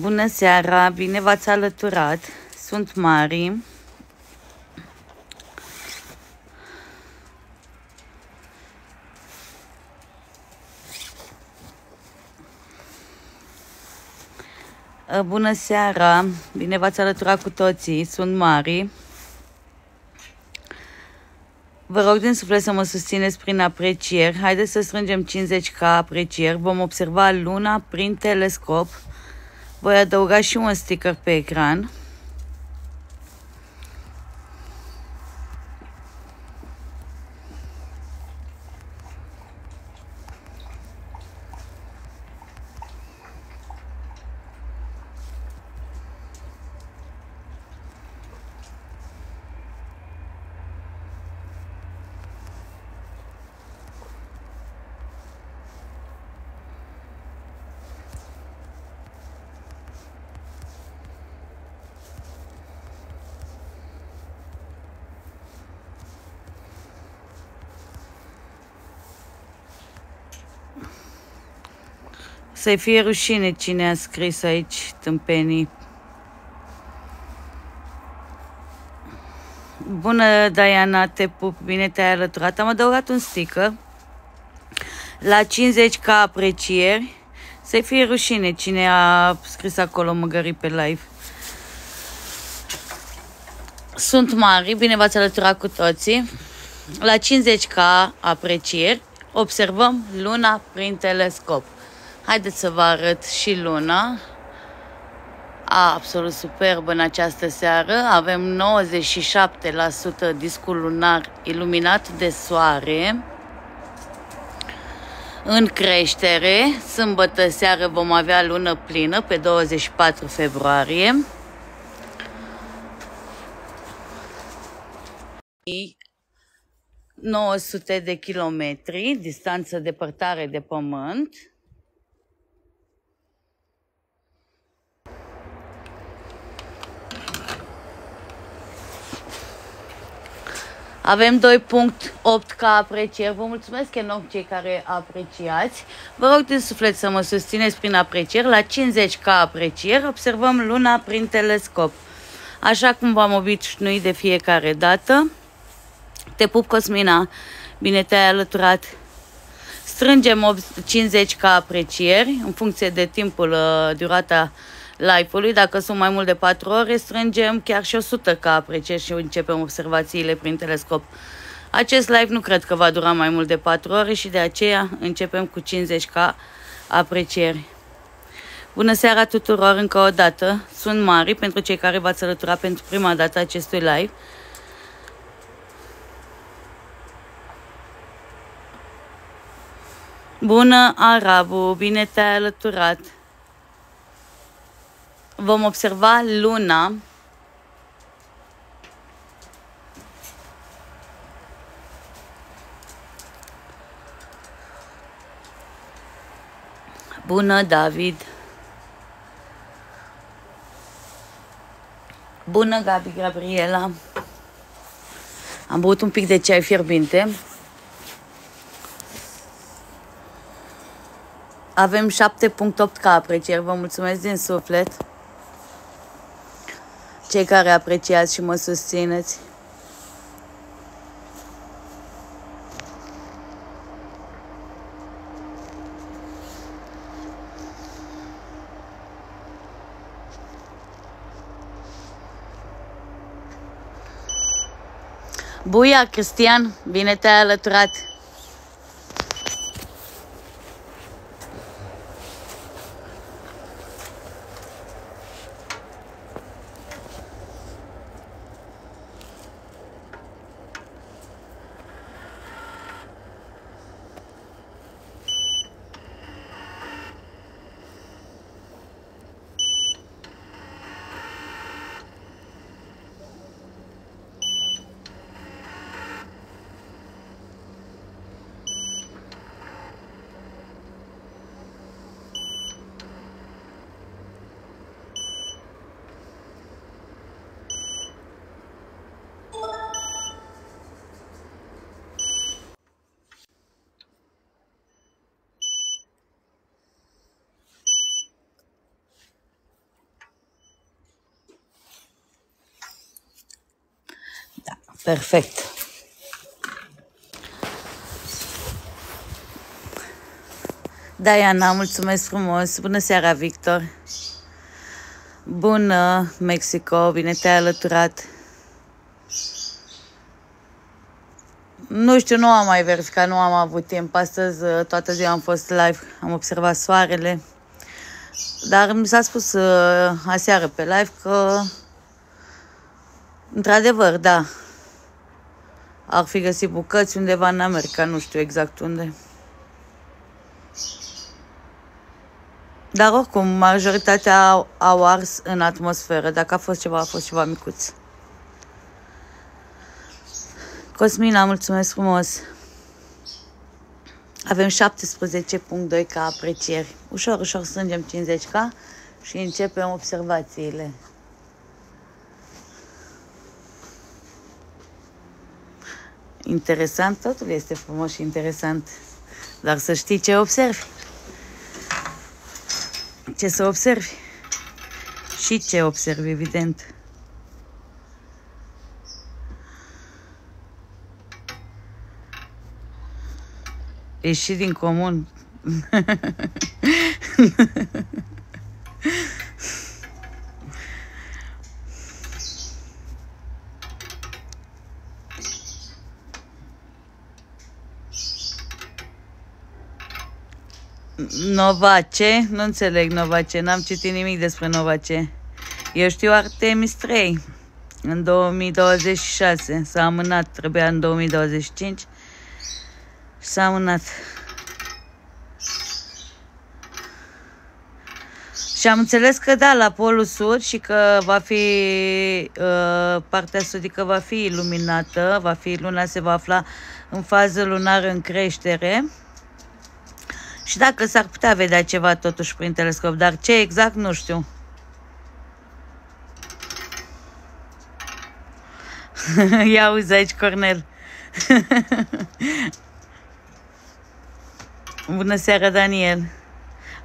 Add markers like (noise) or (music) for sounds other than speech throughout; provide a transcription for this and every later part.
Bună seara, bine v-ați alăturat. Sunt Mari. Uh, Bună seara, bine v-ați alăturat cu toții. Sunt Mari. Vă rog din suflet să mă susțineți prin aprecieri. Haideți să strângem 50 ca aprecieri. Vom observa luna prin telescop. Voi adăuga și un sticker pe ecran. Să-i fie rușine cine a scris aici tâmpenii. Bună, Diana, te pup, bine te-ai alăturat. Am adăugat un sticker la 50 ca aprecieri. Să-i fie rușine cine a scris acolo măgări pe live. Sunt mari, bine v-ați alăturat cu toții. La 50 ca aprecieri observăm luna prin telescop. Haideți să vă arăt și luna. Absolut superb în această seară. Avem 97% discul lunar iluminat de soare. În creștere, sâmbătă seară vom avea lună plină pe 24 februarie. 900 de kilometri, distanță depărtare de pământ. Avem 2.8 ca aprecieri. Vă mulțumesc enorm cei care apreciați. Vă rog din suflet să mă susțineți prin aprecieri. La 50 ca aprecieri observăm luna prin telescop. Așa cum v-am obișnuit de fiecare dată. Te pup, Cosmina. Bine te-ai alăturat. Strângem 50 ca aprecieri în funcție de timpul, uh, durata live-ului. Dacă sunt mai mult de 4 ore, strângem chiar și 100 ca aprecieri și începem observațiile prin telescop. Acest live nu cred că va dura mai mult de 4 ore și de aceea începem cu 50 ca aprecieri. Bună seara tuturor încă o dată. Sunt Mari pentru cei care v-ați alăturat pentru prima dată acestui live. Bună, Arabu, bine te-ai alăturat. Vom observa luna Bună, David! Bună, Gabi Gabriela! Am băut un pic de ceai fierbinte. Avem 7.8 ca aprecieri, vă mulțumesc din suflet. Cei care apreciați și mă susțineți. Buia, Cristian, bine te-ai alăturat. Perfect. Diana, mulțumesc frumos. Bună seara, Victor. Bună, Mexico, bine te-ai alăturat. Nu știu, nu am mai verificat, nu am avut timp. Astăzi, uh, toată ziua am fost live, am observat soarele. Dar mi s-a spus uh, aseară pe live că, într-adevăr, da, ar fi găsit bucăți undeva în America, nu știu exact unde. Dar oricum, majoritatea au, au ars în atmosferă. Dacă a fost ceva, a fost ceva micuț. Cosmina, mulțumesc frumos. Avem 17.2 ca aprecieri. Ușor, ușor strângem 50 ca și începem observațiile. Interesant, totul este frumos și interesant. Dar să știi ce observi. Ce să observi. Și ce observi, evident. Ieși din comun. (laughs) Novace? Nu înțeleg Novace, n-am citit nimic despre Novace. Eu știu Artemis 3 în 2026, s-a amânat, trebuia în 2025 și s-a amânat. Și am înțeles că da, la Polul Sud și că va fi, uh, partea sudică va fi iluminată, va fi, luna se va afla în fază lunară în creștere. Și dacă s-ar putea vedea ceva totuși prin telescop, dar ce exact nu știu. (laughs) Ia uzi aici, Cornel. (laughs) Bună seara, Daniel.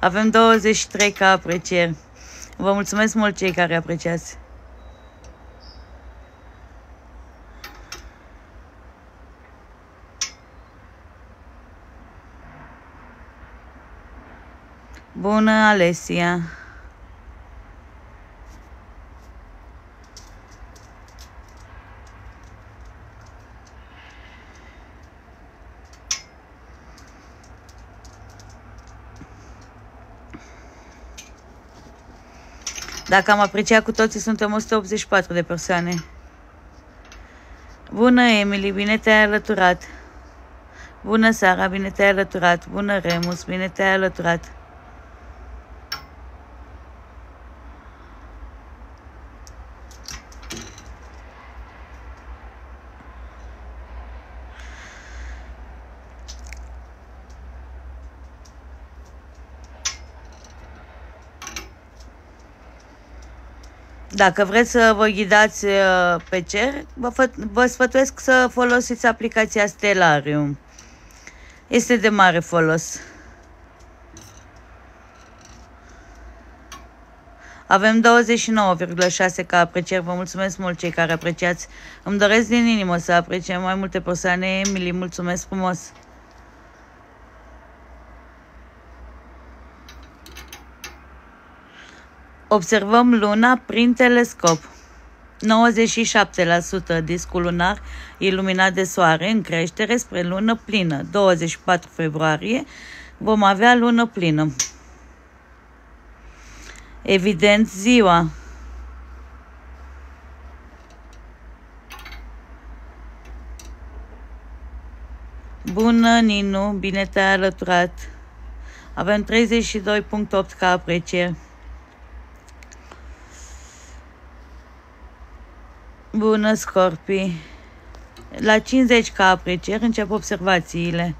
Avem 23 ca aprecieri. Vă mulțumesc mult cei care apreciați. Bună, Alesia! Dacă am apreciat cu toții, suntem 184 de persoane. Bună, Emily, bine te-ai alăturat. Bună, Sara, bine te-ai alăturat. Bună, Remus, bine te-ai alăturat. Dacă vreți să vă ghidați uh, pe cer, vă, vă sfătuiesc să folosiți aplicația Stellarium. Este de mare folos. Avem 29,6 ca aprecieri. Vă mulțumesc mult cei care apreciați. Îmi doresc din inimă să apreciem mai multe persoane. Emily, mulțumesc frumos. Observăm luna prin telescop. 97% discul lunar iluminat de soare în creștere spre lună plină. 24 februarie vom avea lună plină. Evident ziua. Bună, Ninu, bine te-ai alăturat. Avem 32.8 ca apreciere. Bună, Scorpi! La 50 ca aprecieri încep observațiile.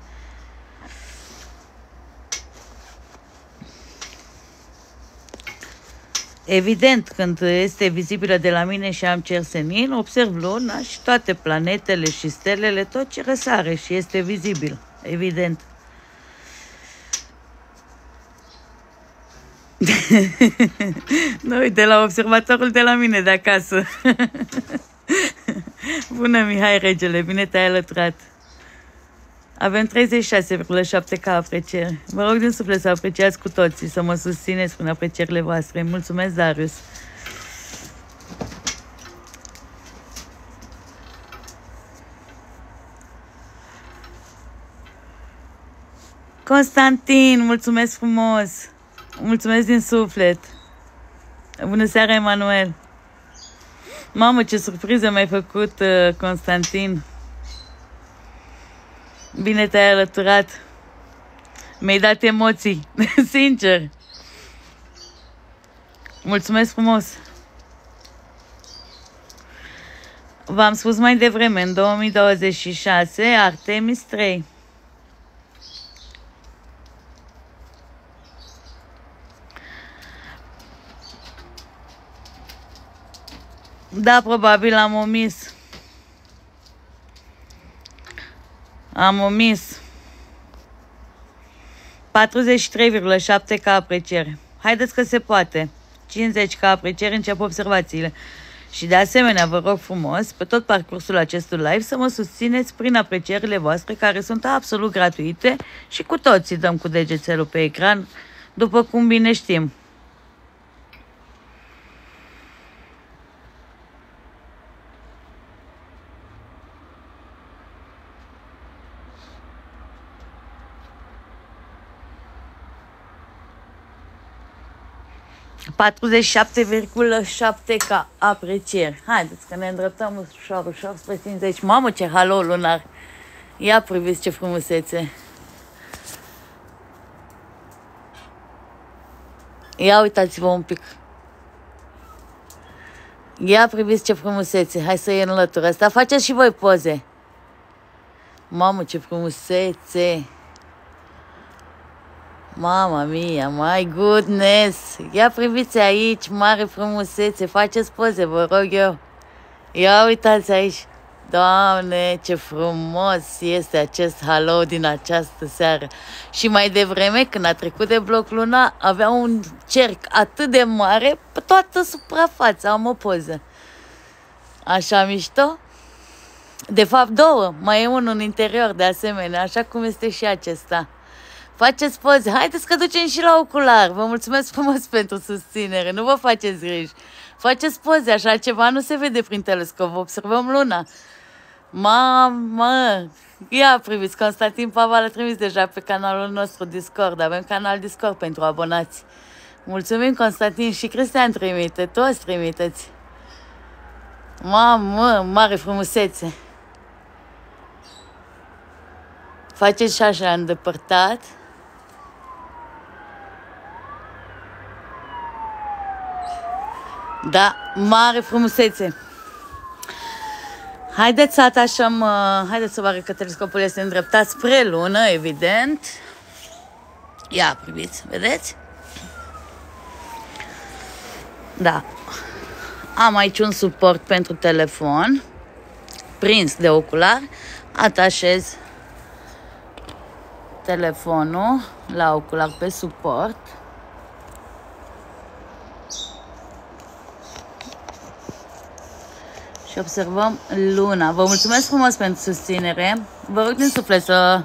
Evident, când este vizibilă de la mine și am cer senin, observ luna și toate planetele și stelele, tot ce răsare și este vizibil. Evident. Nu, de la observatorul de la mine de acasă. Bună, Mihai Regele, bine te-ai alăturat. Avem 36,7 ca aprecieri. Vă rog din suflet să apreciați cu toții, să mă susțineți prin aprecierile voastre. Mulțumesc, Darius. Constantin, mulțumesc frumos! Mulțumesc din suflet! Bună seara, Emanuel! Mamă, ce surpriză mi-ai făcut, uh, Constantin! Bine te-ai alăturat! Mi-ai dat emoții, (laughs) sincer! Mulțumesc frumos! V-am spus mai devreme, în 2026, Artemis 3. Da, probabil am omis. Am omis. 43,7 ca apreciere. Haideți că se poate. 50 ca apreciere încep observațiile. Și de asemenea, vă rog frumos, pe tot parcursul acestui live, să mă susțineți prin aprecierile voastre, care sunt absolut gratuite și cu toții dăm cu degețelul pe ecran, după cum bine știm. 47,7 ca aprecieri. Haideți că ne îndreptăm ușor, ușor spre 50. Mamă, ce halo lunar! Ia priviți ce frumusețe! Ia uitați-vă un pic. Ia priviți ce frumusețe. Hai să iei în lătură asta. Faceți și voi poze. Mamă, ce frumusețe! Mama mia, my goodness! Ia priviți aici, mare frumusețe, faceți poze, vă rog eu. Ia uitați aici. Doamne, ce frumos este acest halo din această seară. Și mai devreme, când a trecut de bloc luna, avea un cerc atât de mare pe toată suprafața. Am o poză. Așa mișto? De fapt, două. Mai e unul în interior, de asemenea, așa cum este și acesta. Faceți poze. Haideți că ducem și la ocular. Vă mulțumesc frumos (laughs) pentru susținere. Nu vă faceți griji. Faceți poze. Așa ceva nu se vede prin telescop. Observăm luna. Mamă! Ia priviți, Constantin Pava l-a trimis deja pe canalul nostru Discord. Avem canal Discord pentru abonați. Mulțumim, Constantin, și Cristian trimite. Toți trimiteți. Mamă, mare frumusețe. Faceți și așa îndepărtat. Da, mare frumusețe. Haideți să atașăm, uh, haideți să vă arăt că telescopul este îndreptat spre lună, evident. Ia, priviți, vedeți? Da. Am aici un suport pentru telefon, prins de ocular. Atașez telefonul la ocular pe suport. Și observăm luna. Vă mulțumesc frumos pentru susținere. Vă rog din suflet să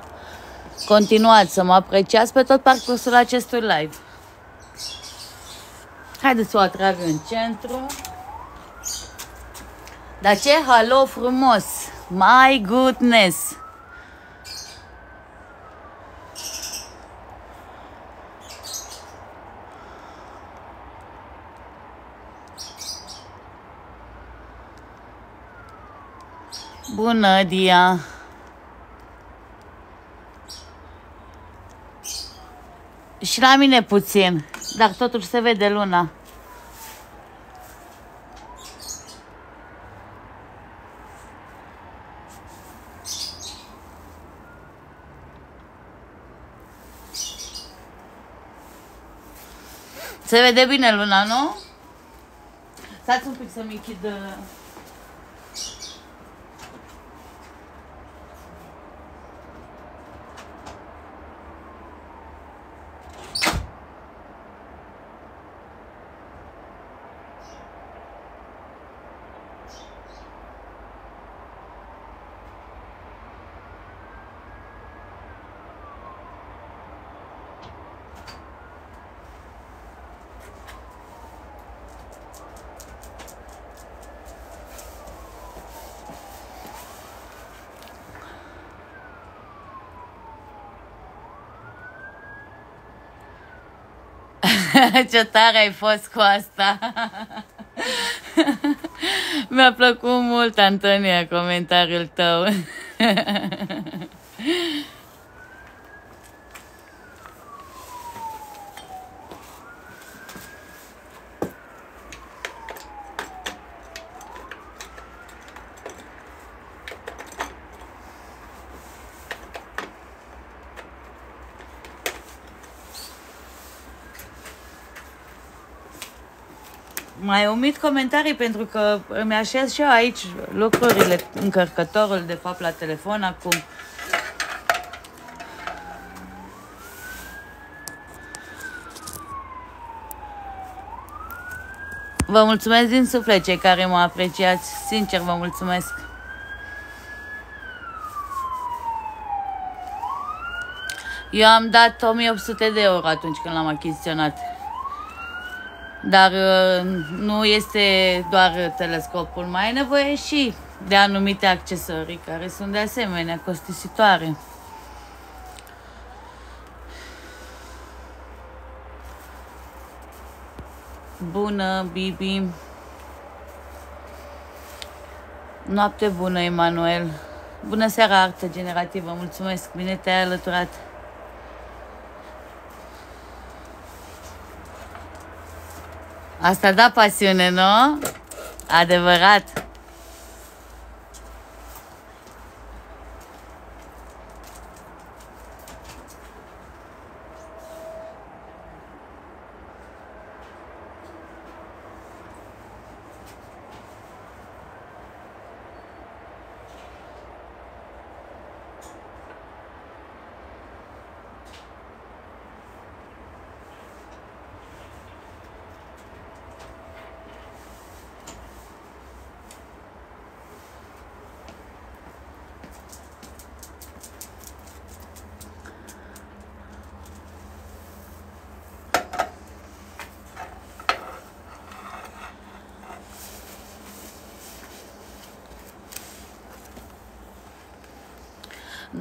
continuați să mă apreciați pe tot parcursul acestui live. Haideți să o atrag în centru. Dar ce halo frumos! My goodness! Bună, Dia! Și la mine puțin, dar totuși se vede luna. Se vede bine luna, nu? Stați un pic să-mi închid... Uh, (laughs) Ce tare ai fost cu asta! (laughs) Mi-a plăcut mult, Antonia, comentariul tău. (laughs) mai omit comentarii pentru că îmi așez și eu aici lucrurile, încărcătorul de fapt la telefon acum. Vă mulțumesc din suflet cei care mă apreciați, sincer vă mulțumesc. Eu am dat 1800 de euro atunci când l-am achiziționat. Dar uh, nu este doar telescopul, mai e nevoie și de anumite accesorii care sunt de asemenea costisitoare. Bună, Bibi. Noapte bună, Emanuel. Bună seara, artă generativă. Mulțumesc. Bine te-ai alăturat. Asta da pasiune, nu? Adevărat.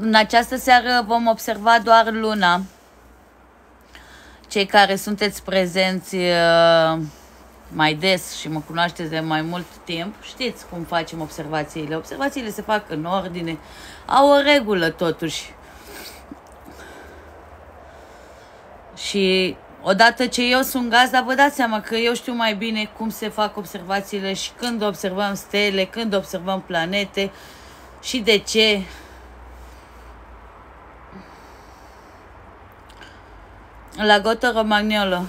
În această seară vom observa doar luna. Cei care sunteți prezenți uh, mai des și mă cunoașteți de mai mult timp, știți cum facem observațiile. Observațiile se fac în ordine, au o regulă totuși. Și odată ce eu sunt gazda, vă dați seama că eu știu mai bine cum se fac observațiile și când observăm stele, când observăm planete și de ce. La gota romagnolo.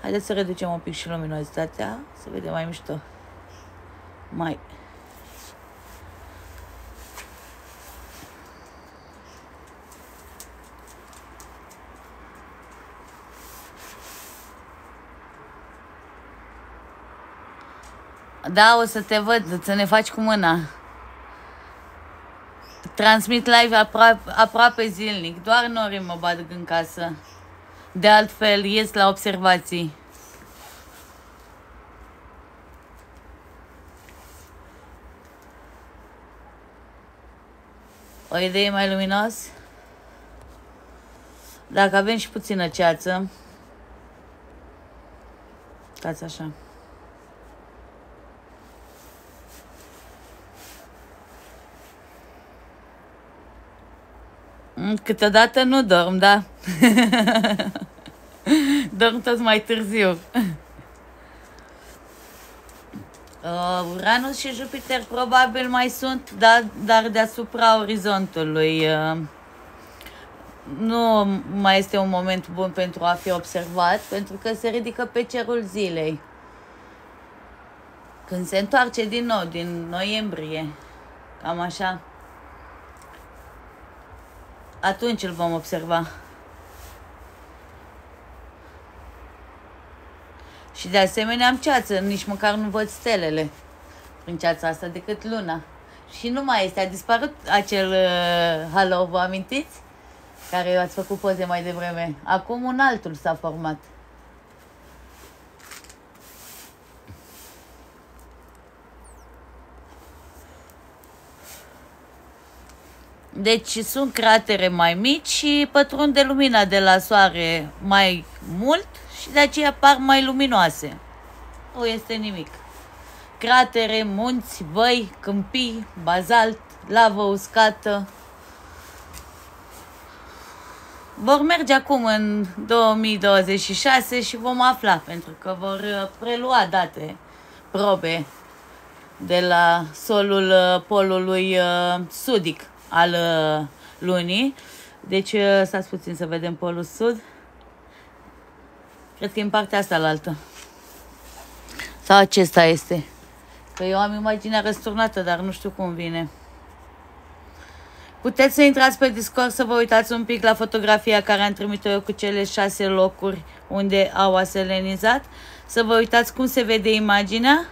Haideți să reducem un pic și luminozitatea, să vedem mai mișto. Mai Da, o să te văd, să ne faci cu mâna. Transmit live aproape, aproape zilnic, doar nori mă bat în casă. De altfel, ies la observații. O idee mai luminos? Dacă avem și puțină ceață, stați așa. Câteodată nu dorm, da. (laughs) dorm tot mai târziu. (laughs) Uh, Uranus și Jupiter probabil mai sunt, da, dar deasupra orizontului. Uh, nu mai este un moment bun pentru a fi observat, pentru că se ridică pe cerul zilei. Când se întoarce din nou, din noiembrie, cam așa atunci îl vom observa. Și de asemenea am ceață, nici măcar nu văd stelele prin ceața asta decât luna. Și nu mai este, a dispărut acel uh, halo, vă amintiți? Care ați făcut poze mai devreme. Acum un altul s-a format. Deci sunt cratere mai mici și pătrunde lumina de la soare mai mult și de aceea par mai luminoase. Nu este nimic. Cratere, munți, băi, câmpii, bazalt, lavă uscată. Vor merge acum în 2026 și vom afla, pentru că vor prelua date, probe de la solul uh, polului uh, sudic al uh, lunii. Deci, stați puțin să vedem polul sud. Cred că e în partea asta la altă. Sau acesta este. Că eu am imaginea răsturnată, dar nu știu cum vine. Puteți să intrați pe Discord să vă uitați un pic la fotografia care am trimit eu cu cele șase locuri unde au aselenizat. Să vă uitați cum se vede imaginea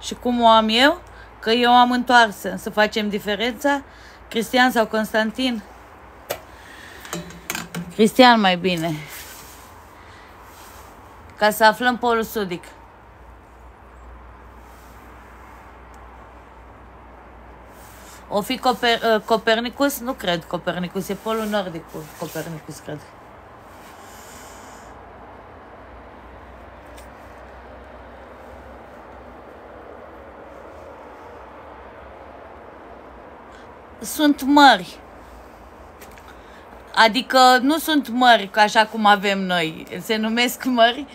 și cum o am eu. Că eu am întoarsă. Să facem diferența. Cristian sau Constantin? Cristian mai bine. Ca să aflăm polul sudic. O fi Coper, uh, Copernicus? Nu cred Copernicus, e polul nordic cu Copernicus, cred. Sunt mări. Adică nu sunt mări ca așa cum avem noi. Se numesc mări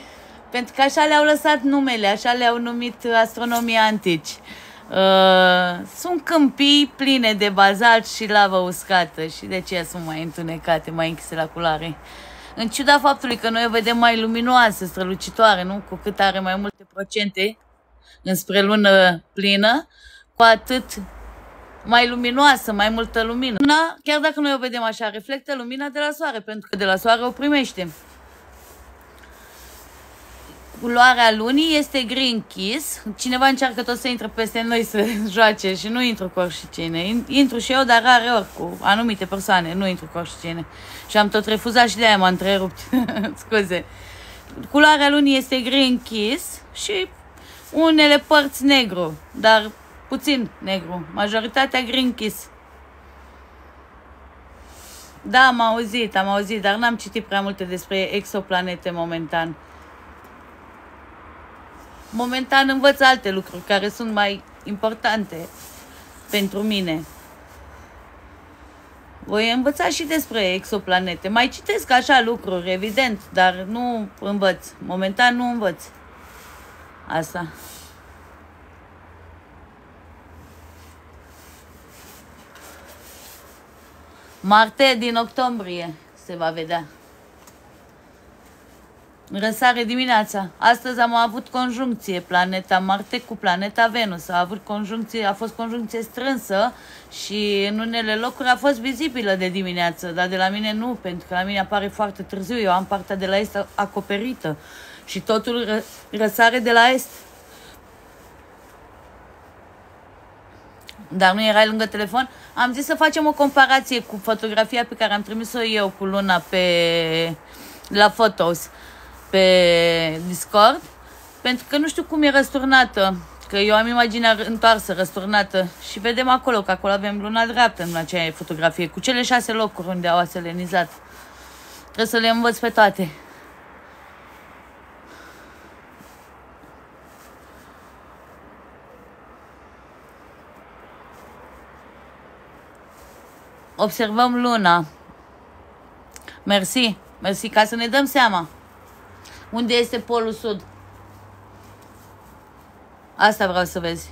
pentru că așa le-au lăsat numele, așa le-au numit astronomii antici. Uh, sunt câmpii pline de bazalt și lavă uscată și de ce sunt mai întunecate, mai închise la culoare. În ciuda faptului că noi o vedem mai luminoasă, strălucitoare, nu? Cu cât are mai multe procente înspre lună plină, cu atât mai luminoasă, mai multă lumină. Luna, chiar dacă noi o vedem așa, reflectă lumina de la soare, pentru că de la soare o primește. Culoarea lunii este gri închis. Cineva încearcă tot să intre peste noi să (laughs) joace și nu intru cu oricine. Intru și eu, dar rare ori cu anumite persoane. Nu intru cu oricine. Și am tot refuzat și de aia m-am întrerupt. (laughs) Scuze. Culoarea lunii este gri închis și unele părți negru, dar puțin negru. Majoritatea gri închis. Da, am auzit, am auzit, dar n-am citit prea multe despre exoplanete momentan momentan învăț alte lucruri care sunt mai importante pentru mine. Voi învăța și despre exoplanete. Mai citesc așa lucruri, evident, dar nu învăț. Momentan nu învăț. Asta. Marte din octombrie se va vedea. Răsare dimineața. Astăzi am avut conjuncție planeta Marte cu planeta Venus. A avut conjuncție, a fost conjuncție strânsă și în unele locuri a fost vizibilă de dimineață, dar de la mine nu, pentru că la mine apare foarte târziu. Eu am partea de la est acoperită și totul ră, răsare de la est. Dar nu erai lângă telefon? Am zis să facem o comparație cu fotografia pe care am trimis-o eu cu luna pe la Photos pe Discord, pentru că nu știu cum e răsturnată, că eu am imaginea întoarsă, răsturnată și vedem acolo, că acolo avem luna dreaptă în acea fotografie, cu cele șase locuri unde au aselenizat. Trebuie să le învăț pe toate. Observăm luna. Mersi, mersi, ca să ne dăm seama. Unde este polul sud? Asta vreau să vezi.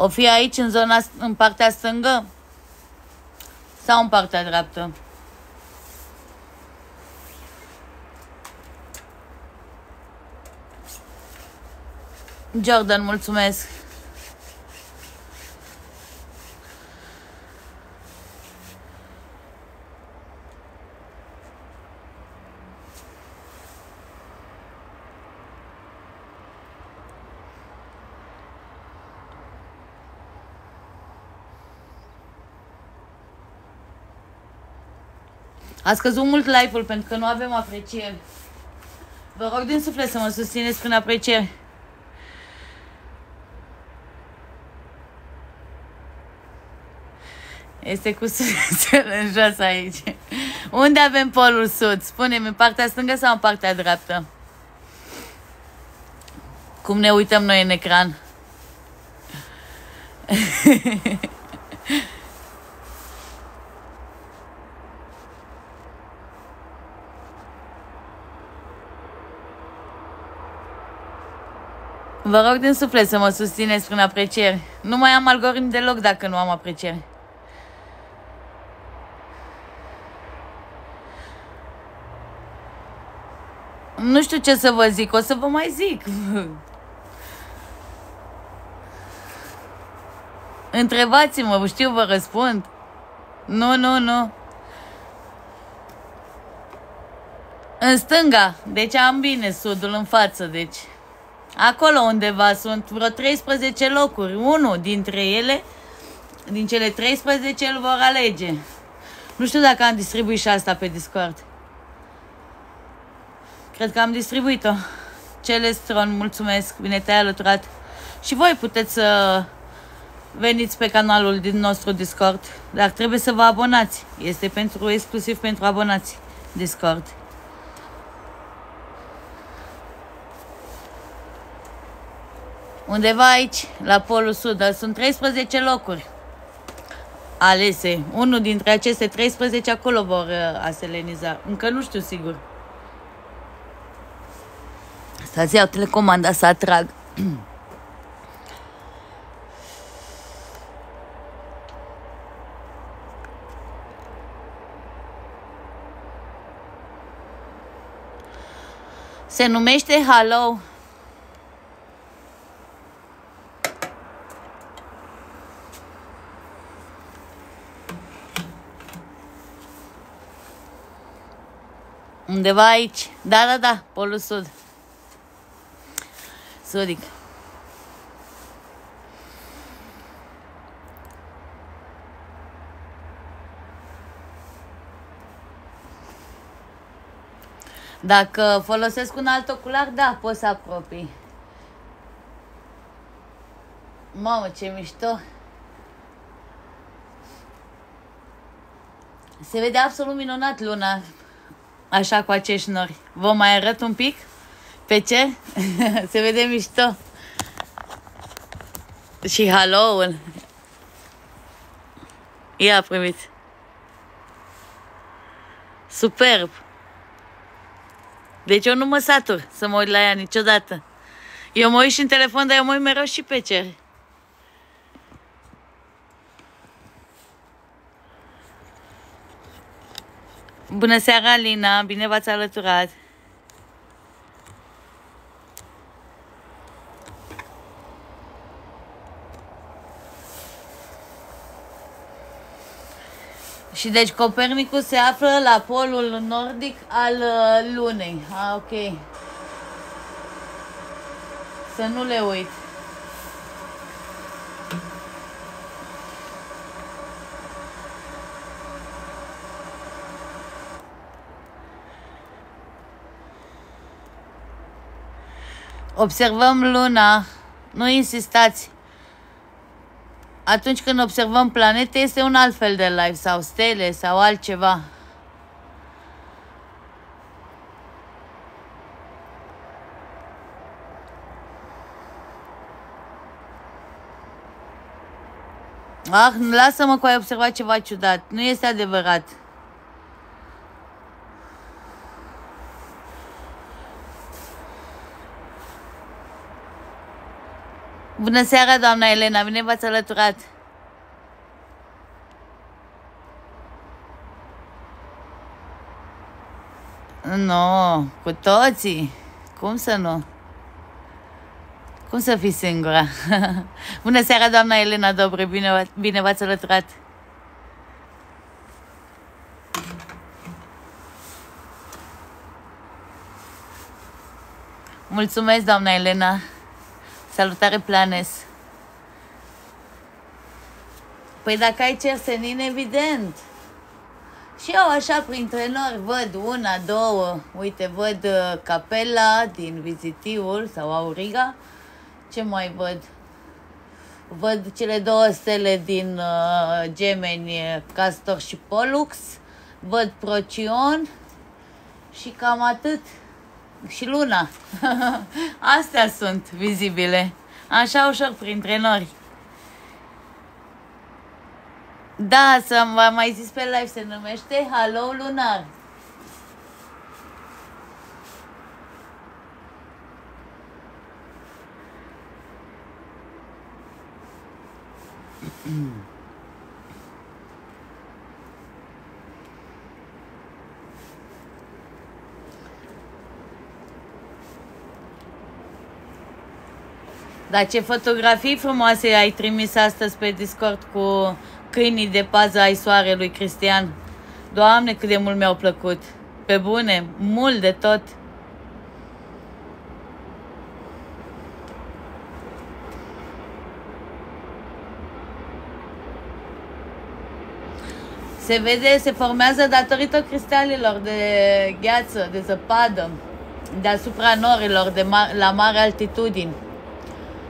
O fi aici, în zona, în partea stângă? Sau în partea dreaptă? Jordan, mulțumesc! A scăzut mult live-ul pentru că nu avem aprecieri. Vă rog din suflet să mă susțineți prin aprecieri. Este cu sufletul în jos aici. Unde avem polul sud? Spune-mi, în partea stângă sau în partea dreaptă? Cum ne uităm noi în ecran? (laughs) Vă rog din suflet să mă susțineți prin aprecieri. Nu mai am algoritm deloc dacă nu am aprecieri. Nu știu ce să vă zic, o să vă mai zic. (laughs) Întrebați-mă, știu, vă răspund. Nu, nu, nu. În stânga, deci am bine sudul în față, deci... Acolo undeva sunt vreo 13 locuri. Unul dintre ele, din cele 13, îl vor alege. Nu știu dacă am distribuit și asta pe Discord. Cred că am distribuit-o. Celestron, mulțumesc, bine te-ai alăturat. Și voi puteți să veniți pe canalul din nostru Discord, dar trebuie să vă abonați. Este pentru exclusiv pentru abonați Discord. Undeva aici, la Polul Sud, sunt 13 locuri alese. Unul dintre aceste 13 acolo vor uh, aseleniza. Încă nu știu sigur. Stați, iau telecomanda să atrag. Se numește Hello. Undeva aici. Da, da, da, Polul Sud. Sudic. Dacă folosesc un alt ocular, da, poți să apropii. Mamă, ce mișto! Se vede absolut minunat luna așa cu acești nori. Vă mai arăt un pic? Pe ce? (laughs) Se vede mișto. Și halo-ul. Ia, primiți. Superb. Deci eu nu mă satur să mă uit la ea niciodată. Eu mă uit și în telefon, dar eu mă uit mereu și pe cer. Bună seara, Lina! Bine v-ați alăturat! Și deci Copernicus se află la polul nordic al uh, lunei. Ah, ok. Să nu le uit. Observăm luna. Nu insistați. Atunci când observăm planete, este un alt fel de live sau stele sau altceva. Ah, lasă-mă că ai observat ceva ciudat. Nu este adevărat. Bună seara, doamna Elena, bine v-ați alăturat. Nu, cu toții. Cum să nu? Cum să fii singura? (laughs) Bună seara, doamna Elena Dobre, bine, bine v-ați alăturat. Mulțumesc, doamna Elena. Salutare, Planes. Păi dacă ai cer senin, evident. Și eu așa printre nori văd una, două, uite, văd uh, capela din Vizitiul sau Auriga. Ce mai văd? Văd cele două stele din uh, Gemeni, Castor și Pollux. Văd Procion și cam atât. Și luna. (laughs) Astea sunt vizibile. Așa ușor printre nori. Da, să v-am mai zis pe live, se numește Hello Lunar. (clears throat) Dar ce fotografii frumoase ai trimis astăzi pe Discord cu câinii de pază ai soarelui Cristian. Doamne, cât de mult mi-au plăcut. Pe bune, mult de tot. Se vede, se formează datorită cristalilor de gheață, de zăpadă, deasupra norilor, de ma- la mare altitudini.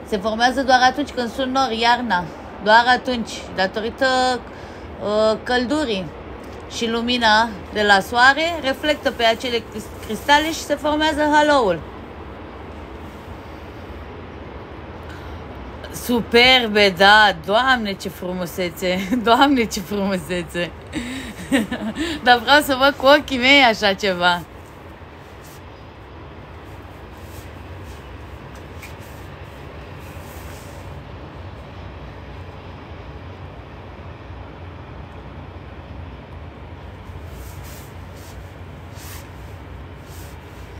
Se formează doar atunci când sunt nori, iarna. Doar atunci, datorită uh, căldurii și lumina de la soare, reflectă pe acele cristale și se formează haloul. Superbe, da, doamne ce frumusețe, (laughs) doamne ce frumusețe. (laughs) Dar vreau să văd cu ochii mei așa ceva.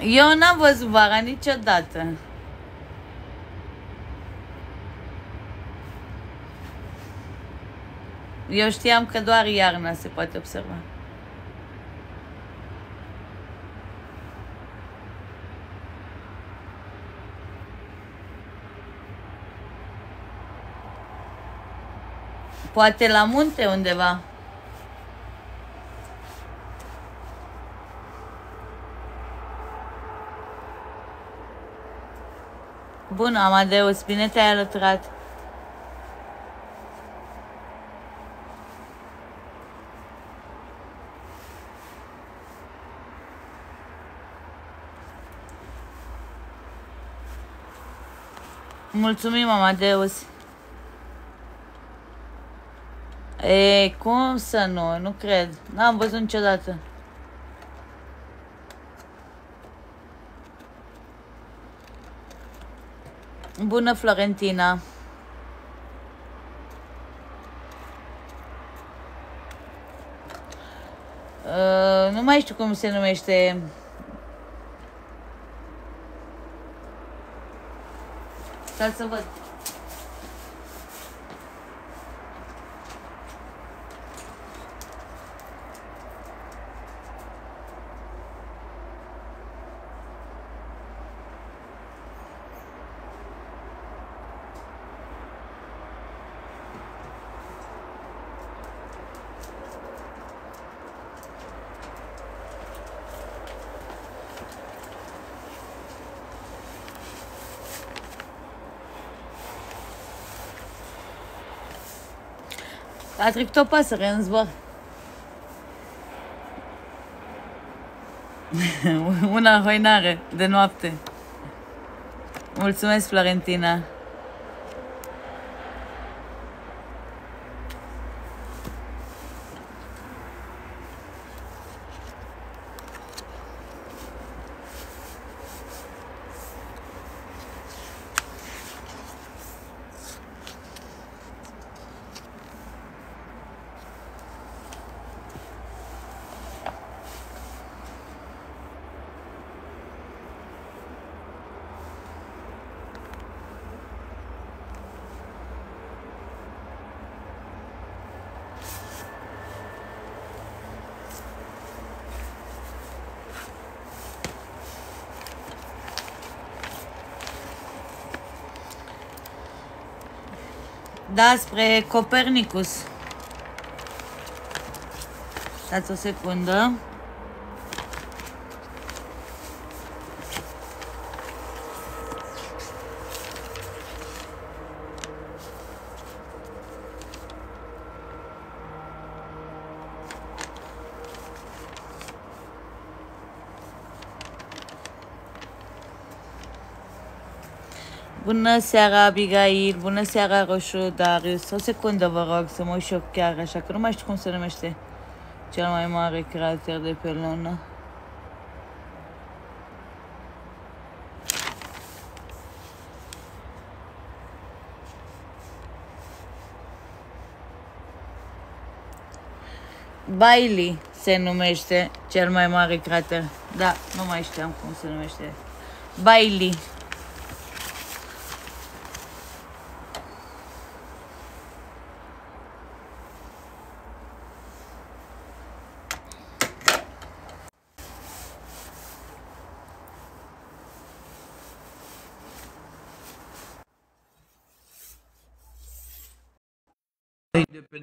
Eu n-am văzut vara niciodată. Eu știam că doar iarna se poate observa. Poate la munte undeva. Bună, Amadeus, bine te-ai alăturat. Mulțumim, Amadeus. E, cum să nu? Nu cred. N-am văzut niciodată. Bună, Florentina! Uh, nu mai știu cum se numește. Stai să văd. A trecut o pasăre în zbor. (laughs) Una hoinare de noapte. Mulțumesc, Florentina. Da, spre Copernicus. Stați o secundă. Bună seara, Abigail! Bună seara, Roșu Darius! O secundă, vă rog, să mă uit și eu chiar așa, că nu mai știu cum se numește cel mai mare crater de pe lună. Bailey se numește cel mai mare crater. Da, nu mai știam cum se numește. Bailey.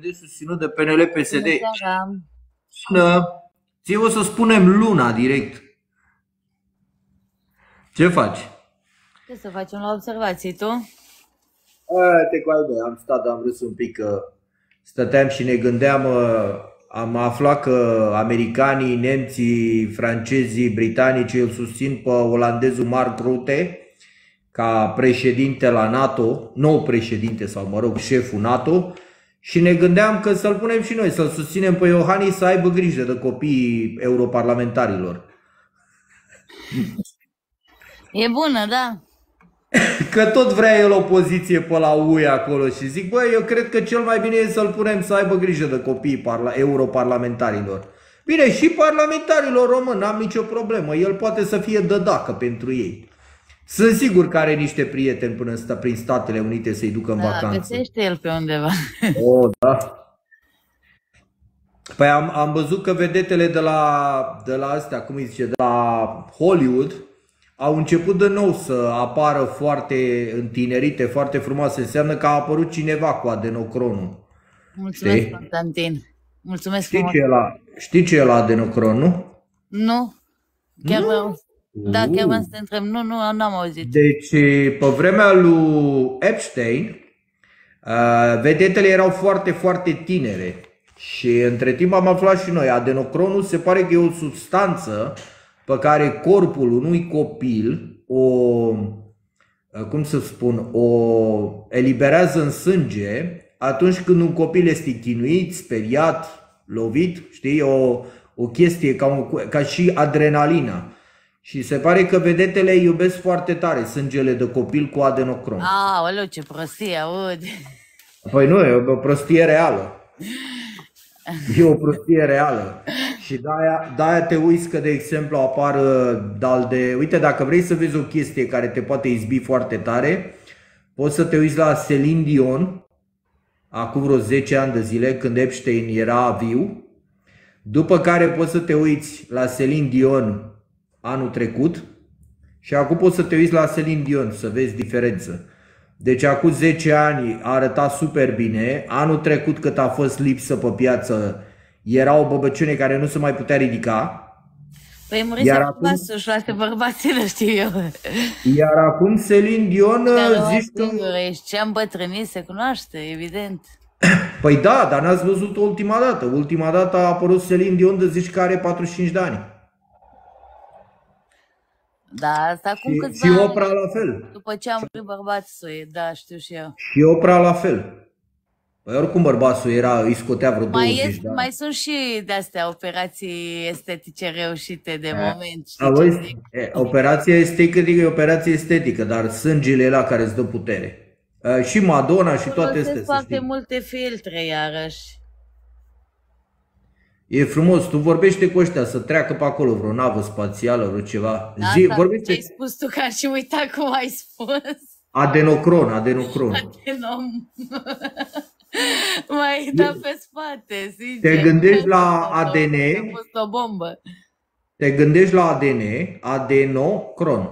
Independent susținut de PNL-PSD. Bună Bună! Ție o să spunem luna direct. Ce faci? Ce să facem la observații, tu? A, te cu albe. Am stat, am râs un pic că stăteam și ne gândeam, uh, am aflat că americanii, nemții, francezii, britanici îl susțin pe olandezul Mark Rutte ca președinte la NATO, nou președinte sau mă rog șeful NATO și ne gândeam că să-l punem și noi, să-l susținem pe Iohannis să aibă grijă de copiii europarlamentarilor. E bună, da. (coughs) Că tot vrea el o poziție pe la UE acolo și zic, băi, eu cred că cel mai bine e să-l punem să aibă grijă de copiii parla- europarlamentarilor. Bine, și parlamentarilor români, n-am nicio problemă, el poate să fie dădacă pentru ei. Sunt sigur că are niște prieteni până sta, prin Statele Unite să-i ducă în Da, vacanță. găsește el pe undeva. (laughs) Oh, da. Păi am, am văzut că vedetele de la, de la astea, cum îi zice, de la Hollywood au început de nou să apară foarte întinerite, foarte frumoase. Înseamnă că a apărut cineva cu adenocronul. Mulțumesc, Știi? Constantin. Mulțumesc Știi frumos. ce e la, știi ce e la adenocron, nu? Nu? Chiar Nu? vreau... Da, chiar Uh. vreau să te întreb. Nu, nu, n-am auzit. Deci, pe vremea lui Epstein, uh, vedetele erau foarte, foarte tinere. Și între timp am aflat și noi, adenocronul se pare că e o substanță pe care corpul unui copil o, uh, cum să spun, o eliberează în sânge atunci când un copil este chinuit, speriat, lovit, știi, o, o chestie ca, un, ca și adrenalina. Și se pare că vedetele iubesc foarte tare sângele de copil cu adenocron. Aoleu, ce prostie, aud. Păi nu, e o prostie reală. E o prostie reală. Și de-aia, de-aia te uiți că, de exemplu, apar uh, dal de... Uite, dacă vrei să vezi o chestie care te poate izbi foarte tare, poți să te uiți la Celine Dion, acum vreo 10 ani de zile, când Epstein era viu, după care poți să te uiți la Celine Dion anul trecut și acum poți să te uiți la Celine Dion să vezi diferență. Deci acum 10 ani a arătat super bine, anul trecut cât a fost lipsă pe piață era o băbăciune care nu se mai putea ridica, Păi murise Iar Iar acum- acum... să-și luase bărbații, nu știu eu. iar acum Celine Dion Care o zici că... singură, ești ce am bătrânit, se cunoaște, evident. (coughs) Păi da, dar n-ați văzut ultima dată. Ultima dată a apărut Celine Dion de zici că are 45 de ani. Da, asta acum Și, câțiva și ani, Opra la fel. după ce am murit bărbații săi, da, știu și eu. Și Opra la fel. Păi oricum bărbatul era, îi scotea vreo Mai, 20 este, de ani. mai sunt și de-astea operații estetice reușite de moment. Știi ce Auzi, zic? e, operația estetică e operație estetică, dar sângele la care îți dă putere. E, Și Madonna și toate Folosesc astea, să foarte știi. multe filtre, iarăși. E frumos, tu vorbește cu ăștia să treacă pe acolo vreo navă spațială, vreo ceva. Zi, Asta ce vorbește ai spus tu, că aș și uita cum ai spus. adenocron, adenocron. Adenom. (laughs) Mai da pe spate, sincer. Te gândești la A fost- ADN? A fost o bombă. Te gândești la ADN, adenocron.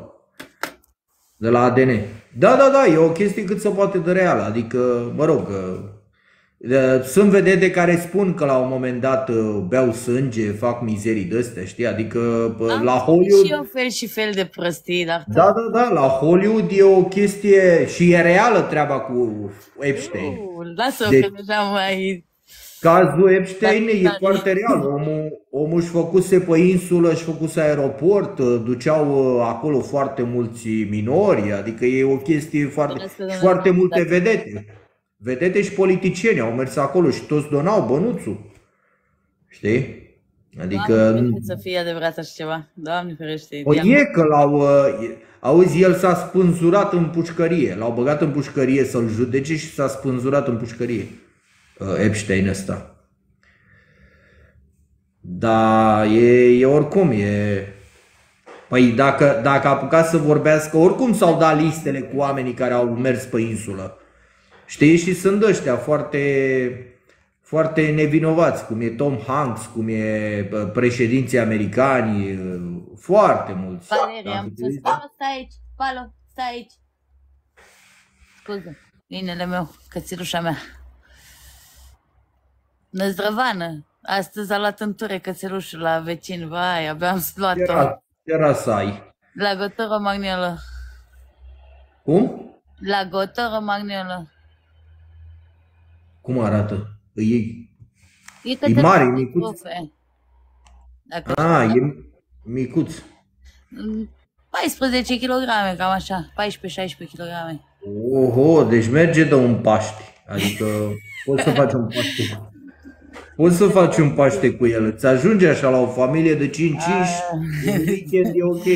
De la ADN. Da, da, da, e o chestie cât se poate de reală. Adică, mă rog, sunt vedete care spun că la un moment dat beau sânge, fac mizerii de astea, știi? Adică Am la Hollywood... Și eu fel și fel de prostii, dar... Da, da, da, la Hollywood e o chestie și e reală treaba cu Epstein. Lasă-o deci, că deja mai Cazul Epstein e foarte real. Omul, omul își făcuse pe insulă, își făcuse aeroport, duceau uh, acolo foarte mulți minori, adică e o chestie foarte, și foarte multe vedete. Vedete și politicieni au mers acolo și toți donau bănuțul. Știi? Adică... Doamne, să fie adevărat așa ceva. Doamne ferește. O e că l-au... Uh, auzi, el s-a spânzurat în pușcărie. L-au băgat în pușcărie să-l judece și s-a spânzurat în pușcărie. Uh, Epstein ăsta. Dar e, e oricum, e... Păi dacă, dacă apucat să vorbească, oricum s-au dat listele cu oamenii care au mers pe insulă. Știi? Și sunt ăștia foarte, foarte nevinovați, cum e Tom Hanks, cum e președinții americani, foarte mulți. Valeria, am spus, Palo, stai aici, Palo, stai aici. Scuze, inele meu, cățirușa mea. Năzdrăvană. Astăzi a luat în ture cățelușul la vecin. Vai, abia am luat-o. Era, era să ai. La gotoră magnolă. Cum? La gotoră magnolă. Cum arată? E, e, e mare, e micuț. Dacă A, e micuț. 14 kg, cam așa. 14-16 kg. Oho, deci merge de un paște. Adică poți să faci un paște. Poți să faci un Paște cu el, îți ajunge așa la o familie de 5 5 un weekend e ok.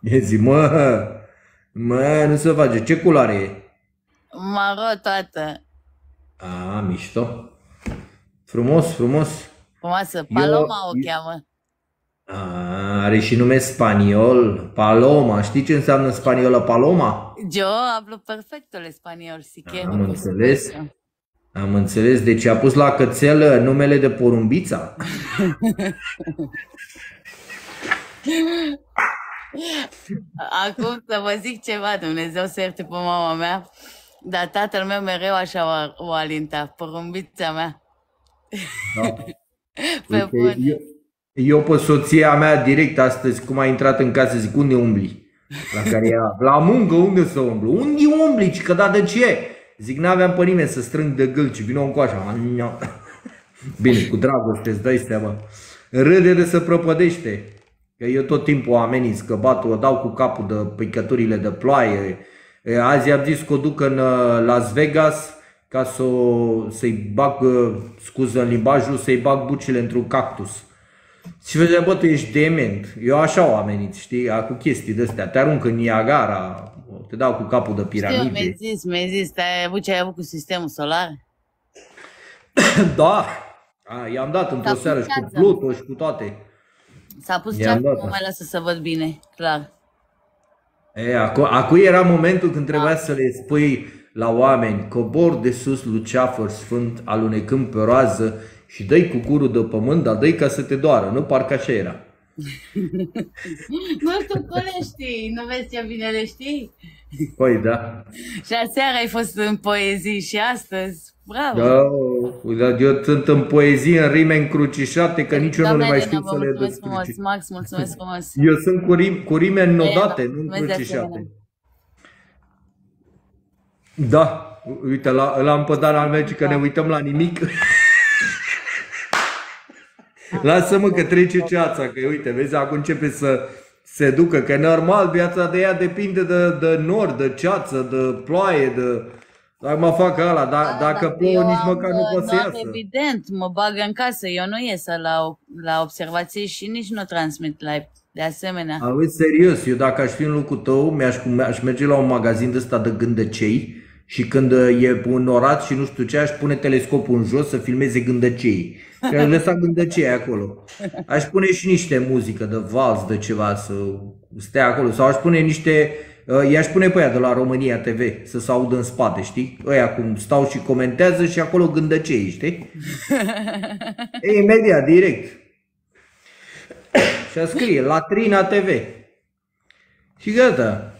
E zi, mă, mă, nu se face. Ce culoare e? Maro toată. A, mișto. Frumos, frumos. Frumoasă, Paloma eu, o cheamă. A, are și nume spaniol, Paloma. Știi ce înseamnă spaniolă Paloma? Eu hablo perfecto el español, si que Am înțeles. Am înțeles, deci a pus la cățel numele de porumbița. (laughs) Acum să vă zic ceva, Dumnezeu să ierte pe mama mea, dar tatăl meu mereu așa o, o alinta, porumbița mea. Da. (laughs) pe Uite, eu, eu pe soția mea direct astăzi, cum a intrat în casă, zic, unde umbli? La care era, la muncă, unde să umblu? Unde umbli? Că da, de ce? Zic, n-aveam pe nimeni să strâng de gâlci, vină un coașa. (laughs) Bine, cu dragoste, îți dai seama. Râde de să prăpădește. Că eu tot timpul o ameninț, că bat, o dau cu capul de picăturile de ploaie. Azi am zis că o duc în uh, Las Vegas ca să, să-i bag, uh, scuză în limbajul, să-i bag bucile într-un cactus. Și vedea, bă, tu ești dement. Eu așa o ameninț, știi, cu chestii de astea. Te arunc în Niagara, te dau cu capul de piramide. Știu, mi-ai zis, mi-ai zis, ai avut ce ai avut cu sistemul solar? (coughs) da, a, i-am dat într-o seară și cu Pluto și cu toate. S-a pus ceața, nu mai lasă să văd bine, clar. E, acu, acu era momentul când trebuia da. să le spui la oameni, cobor de sus luceafăr sfânt, alunecând pe roază și dă cu curul de pământ, dar dă ca să te doară, nu? Parcă așa era. (laughs) nu știu cum le știi, nu vezi ce bine le știi? Păi da. Și aseară ai fost în poezii și astăzi. Bravo! Da, dar eu sunt în poezie, în rime încrucișate, că nici eu nu le mai știu să le descruci. Frumos, Max, mulțumesc frumos. Eu sunt cu, rim, cu rime înnodate, nu încrucișate. Da, uite, l-am pe Dan al meu, că ne uităm la nimic. Lasă-mă că trece ceața, că uite, vezi, acum începe să se ducă, că normal viața de ea depinde de, de nord, de ceață, de ploaie, de... Dacă mă fac ala, da, da, dacă plouă nici măcar nu pot să iasă. Evident, mă bag în casă, eu nu ies la, la observație și nici nu transmit live. De asemenea. Auzi, serios, eu dacă aș fi în locul tău, mi-aș, aș merge la un magazin de ăsta de gândăcei și când e un orat și nu știu ce, aș pune telescopul în jos să filmeze gândăcei. Că aș lăsa gândăcei acolo. Aș pune și niște muzică de vals, de ceva, să stea acolo. Sau aș pune niște, uh, i-aș pune pe aia de la România TV, să se audă în spate, știi? Ăia cum stau și comentează și acolo gândăcei, știi? (laughs) E, imediat, direct. Și scrie Latrina TV. Și gata.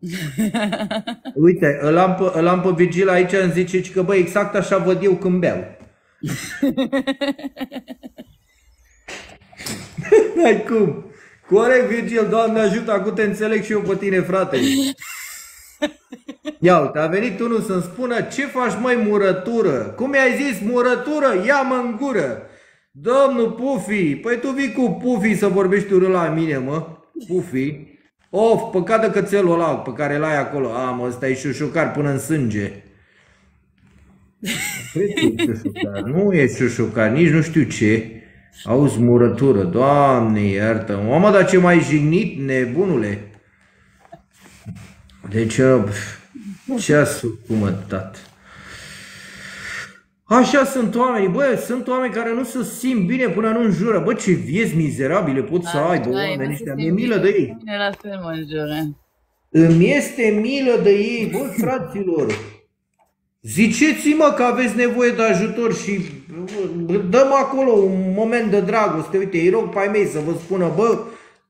(laughs) Uite, îl am, pe, îl am pe Virgil aici, îmi zice că băi, exact așa văd eu când beau. (laughs) N-ai cum. Corect, Virgil, Doamne ajută, acum te înțeleg și eu pe tine, frate. (laughs) Ia uite, a venit unul să-mi spună ce faci mai murătură? Cum i-ai zis murătură? Ia-mă în gură! Domnul Pufi, păi tu vii cu Pufi să vorbești urât la mine, mă? Pufi. Of, păcat de cățelul ăla pe care l-ai acolo. A, mă, ăsta e șușucar până în sânge. (laughs) Nu e șușucar, nici nu știu ce. Auzi murătură, Doamne iartă. Mamă, dar ce mai jignit, nebunule. Deci, ce a sucumătat. Așa sunt oamenii, bă, sunt oameni care nu se simt bine până nu înjură. Bă, ce vieți mizerabile pot să aibă oamenii ăștia. Mi-e milă de ei. Bine la fel mă înjură. Îmi este milă de ei, bă, fraților. Ziceți-mă că aveți nevoie de ajutor și dăm acolo un moment de dragoste. Uite, îi rog pe ai mei să vă spună, bă,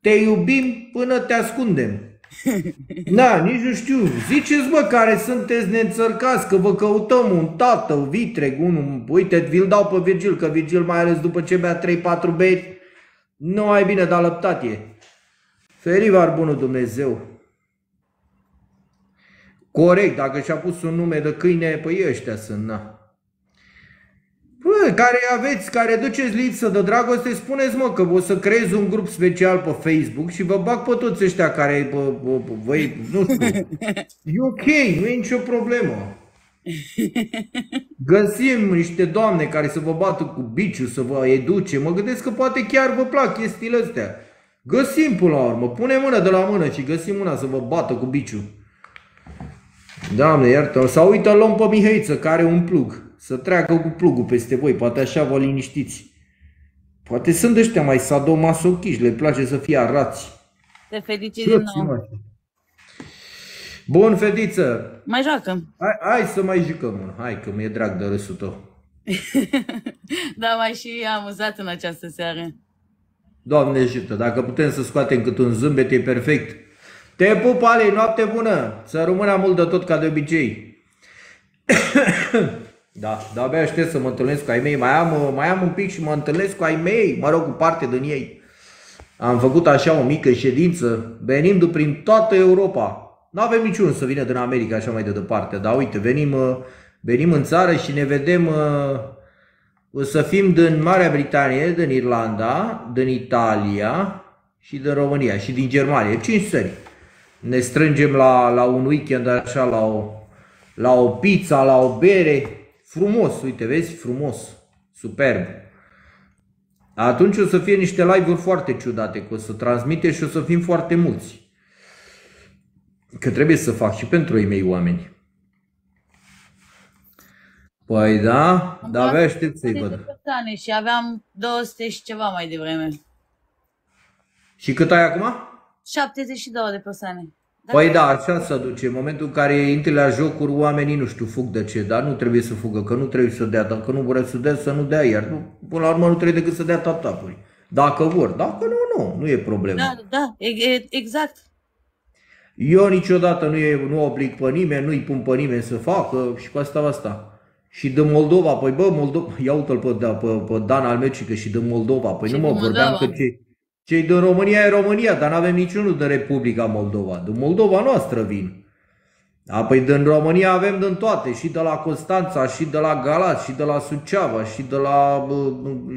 te iubim până te ascundem. (laughs) Da, nici nu știu. Ziceți, bă, care sunteți neînțărcați, că vă căutăm un tată, un vitreg, un... Uite, vi-l dau pe Virgil, că Virgil mai ales după ce bea 3-4 beri, nu mai bine, dar lăptat e. Ferivar bunul Dumnezeu. Corect, dacă și-a pus un nume de câine, păi ăștia sunt, na. Bă, care aveți, care duceți lipsă de dragoste, spuneți mă că o să creez un grup special pe Facebook și vă bag pe toți ăștia care, bă, bă, bă, voi, nu știu, e ok, nu e nicio problemă. Găsim niște doamne care să vă bată cu biciu, să vă educe, mă gândesc că poate chiar vă plac chestiile astea. Găsim până la urmă, pune mână de la mână și găsim una să vă bată cu biciu. Doamne, iartă Sau uite, luăm pe Mihăiță, care are un plug. Să treacă cu plugul peste voi, poate așa vă liniștiți. Poate sunt ăștia mai sadomasochiști, le place să fie arați. Te felicit din nou. Bun, fetiță. Mai joacă. Hai, hai să mai jucăm. Hai că mi-e drag de râsul tău. (laughs) da, mai și amuzat în această seară. Doamne ajută, dacă putem să scoatem cât un zâmbet, e perfect. Te pup, Ale, noapte bună! Să rămână mult de tot ca de obicei. (coughs) da, dar abia aștept să mă întâlnesc cu ai mei. Mai am, mai am un pic și mă întâlnesc cu ai mei, mă rog, cu parte din ei. Am făcut așa o mică ședință, venim prin toată Europa. Nu avem niciun să vină din America așa mai de departe, dar uite, venim, venim în țară și ne vedem, o să fim din Marea Britanie, din Irlanda, din Italia și din România și din Germania, cinci țări ne strângem la, la un weekend așa, la o, la o pizza, la o bere, frumos, uite, vezi, frumos, superb. Atunci o să fie niște live-uri foarte ciudate, că o să transmite și o să fim foarte mulți. Că trebuie să fac și pentru ei mei oameni. Păi da, dar avea aștept să-i văd. Și aveam 200 și ceva mai devreme. Și cât ai acum? 72 de persoane. Da. Păi da, așa se duce. În momentul în care intri la jocuri, oamenii nu știu, fug de ce, dar nu trebuie să fugă, că nu trebuie să dea, dacă nu vor să dea, să nu dea, iar nu, până la urmă nu trebuie decât să dea tapuri. Dacă vor, dacă nu, nu, nu e problemă. Da, da, exact. Eu niciodată nu, e, nu oblig pe nimeni, nu-i pun pe nimeni să facă și cu asta asta. Și de Moldova, păi bă, Moldova, ia uite-l pe, da, pe, pe Dan al că și de Moldova, păi și nu mă vorbeam că ce, cei din România e România, dar nu avem niciunul de Republica Moldova. Din Moldova noastră vin. Da, păi din România avem din toate, și de la Constanța, și de la Galați, și de la Suceava, și de la,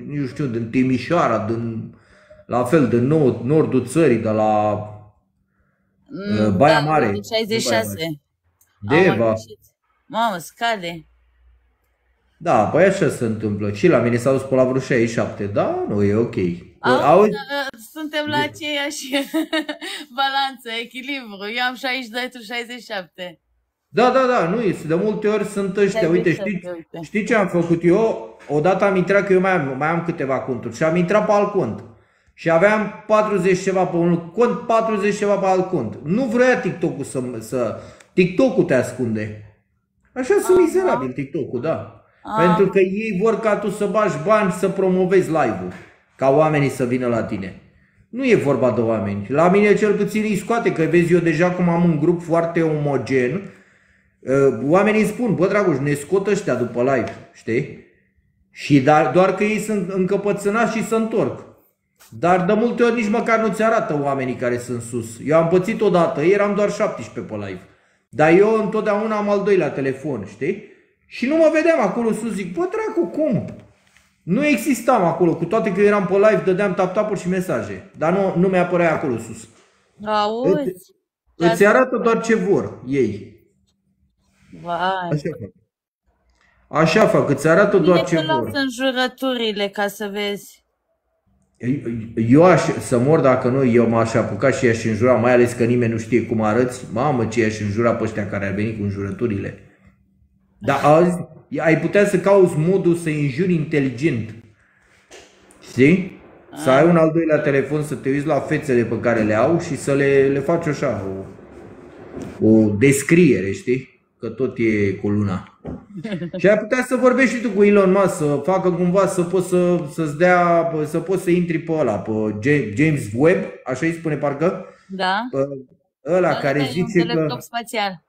nu știu, din Timișoara, din, la fel, din nord, nordul țării, de la mm, Baia da, Mare. 66. Deva. Mamă, scade. Da, păi așa se întâmplă. Și la mine s-a dus pe la vreo 67, da, nu e ok. Auzi, Auzi? Suntem la aceeași (laughs) balanță, echilibru. Eu am 62, tu 67. Da, da, da, nu este. De multe ori sunt ăștia. Uite, știți, știți ce am făcut eu? Odată am intrat, că eu mai am, mai am câteva conturi și am intrat pe alt cont. Și aveam 40 ceva pe un cont, 40 ceva pe alt cont. Nu vrea TikTok-ul să... să TikTok-ul te ascunde. Așa sunt mizerabil TikTok-ul, da. Pentru că ei vor ca tu să bagi bani să promovezi live-ul ca oamenii să vină la tine. Nu e vorba de oameni. La mine cel puțin îi scoate, că vezi eu deja cum am un grup foarte omogen. Uh, oamenii îmi spun, bă Dragoș, ne scot ăștia după live, știi? Și dar, doar că ei sunt încăpățânați și se întorc. Dar de multe ori nici măcar nu ți arată oamenii care sunt sus. Eu am pățit odată, eram doar 17 pe live. Dar eu întotdeauna am al doilea telefon, știi? Și nu mă vedeam acolo sus, zic, bă dracu, cum? Nu existam acolo, cu toate că eram pe live, dădeam tap-tap-uri și mesaje. Dar nu, nu mi-apărea acolo sus. Auzi? Îți, îți arată doar ce vor ei. Vai. Așa fac. Așa fac, îți arată doar Bine ce că vor. lasă înjurăturile ca să vezi. Eu aș, să mor dacă nu, eu m-aș apuca și i-aș înjura, mai ales că nimeni nu știe cum arăți. Mamă, ce i-aș înjura pe ăștia care ar veni cu înjurăturile. Dar azi ai putea să cauți modul să înjuri inteligent. Știi? Să ai un al doilea telefon, să te uiți la fețele pe care le au și să le, le faci așa, o, o descriere, știi? Că tot e cu luna. (laughs) Și ai putea să vorbești și tu cu Elon Musk, să facă cumva să poți să, să-ți dea, să poți să intri pe ăla, pe Ja- James Webb, așa îi spune parcă, Da? pe ăla care Ăsta e un zice că... telescop spațial.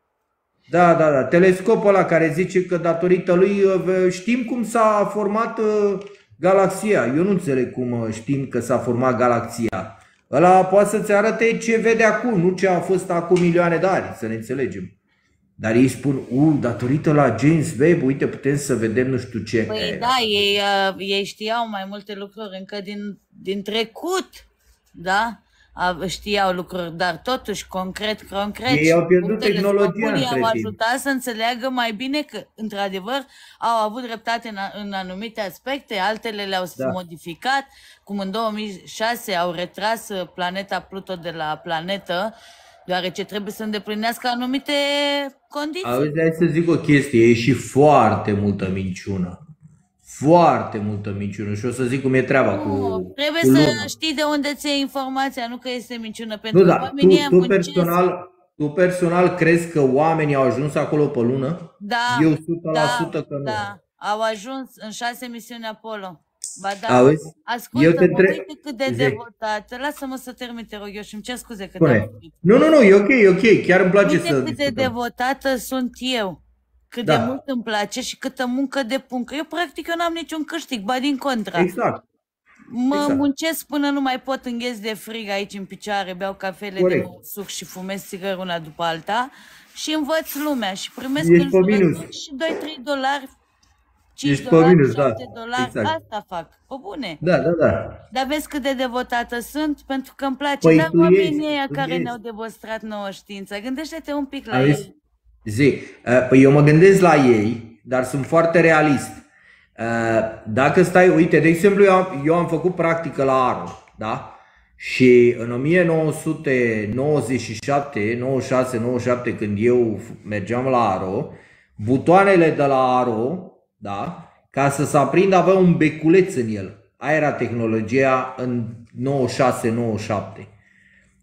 Da, da, da. Telescopul ăla care zice că datorită lui uh, știm cum s-a format uh, galaxia. Eu nu înțeleg cum uh, știm că s-a format galaxia. Ăla poate să-ți arate ce vede acum, nu ce a fost acum milioane de ani, să ne înțelegem. Dar ei spun, u, datorită la James Webb, uite, putem să vedem nu știu ce. Păi da, ei, uh, ei știau mai multe lucruri încă din, din trecut, da? A- Știau lucruri, dar totuși, concret, concret, Ei au pierdut punctele tehnologia scopului între au timp. ajutat să înțeleagă mai bine că, într-adevăr, au avut dreptate în, a- în anumite aspecte, altele le-au Da. modificat, cum în 2006 au retras uh, planeta Pluto de la planetă, deoarece trebuie să îndeplinească anumite condiții. Auzi, hai să zic o chestie, e și foarte multă minciună. Foarte multă minciună și o să zic cum e treaba cu, Nu, trebuie cu să luna. știi de unde ți iei informația, nu că este minciună, pentru Nu, că da, tu, oamenii ăia tu, muncesc. personal, tu personal crezi că oamenii au ajuns acolo pe lună? Da, Eu 100% da, că nu. da, au ajuns în șase misiuni Apollo. Ba da, Auzi? ascultă Eu te mă tre- uite cât de Zic. devotată, lasă-mă să termin, te rog eu și îmi cer scuze că Spune. te-am oprit. Nu, nu, nu, e ok, e ok, chiar îmi place Uite să cât de discutăm. devotată sunt eu, cât Da. de mult îmi place și câtă muncă de puncă. Eu practic eu n-am niciun câștig, ba din contra. Exact. Mă Exact. muncesc până nu mai pot, îngheț de frig aici în picioare, beau cafele Corect. de mult suc și fumez țigări una după alta și învăț lumea și primesc Ești pe înjurături minus. și 2-3 dolari, 5 Ești pe dolari, minus, 7 da, dolari, exact. asta fac, pe bune. Da, da, da. Dar vezi cât de devotată sunt? Pentru că îmi place. Păi Dar tu oamenii ești, ăia tu care ești. ne-au demonstrat nouă știința, gândește-te un pic la Auzi? ei. Zi, uh, păi eu mă gândesc la ei, dar sunt foarte realist. Uh, Dacă stai, uite, de exemplu, eu am, eu am făcut practică la ARO, da? Și în 1997, 96, 97, când eu mergeam la ARO, butoanele de la ARO, da? Ca să se aprindă avea un beculeț în el. Aia era tehnologia în 96-97.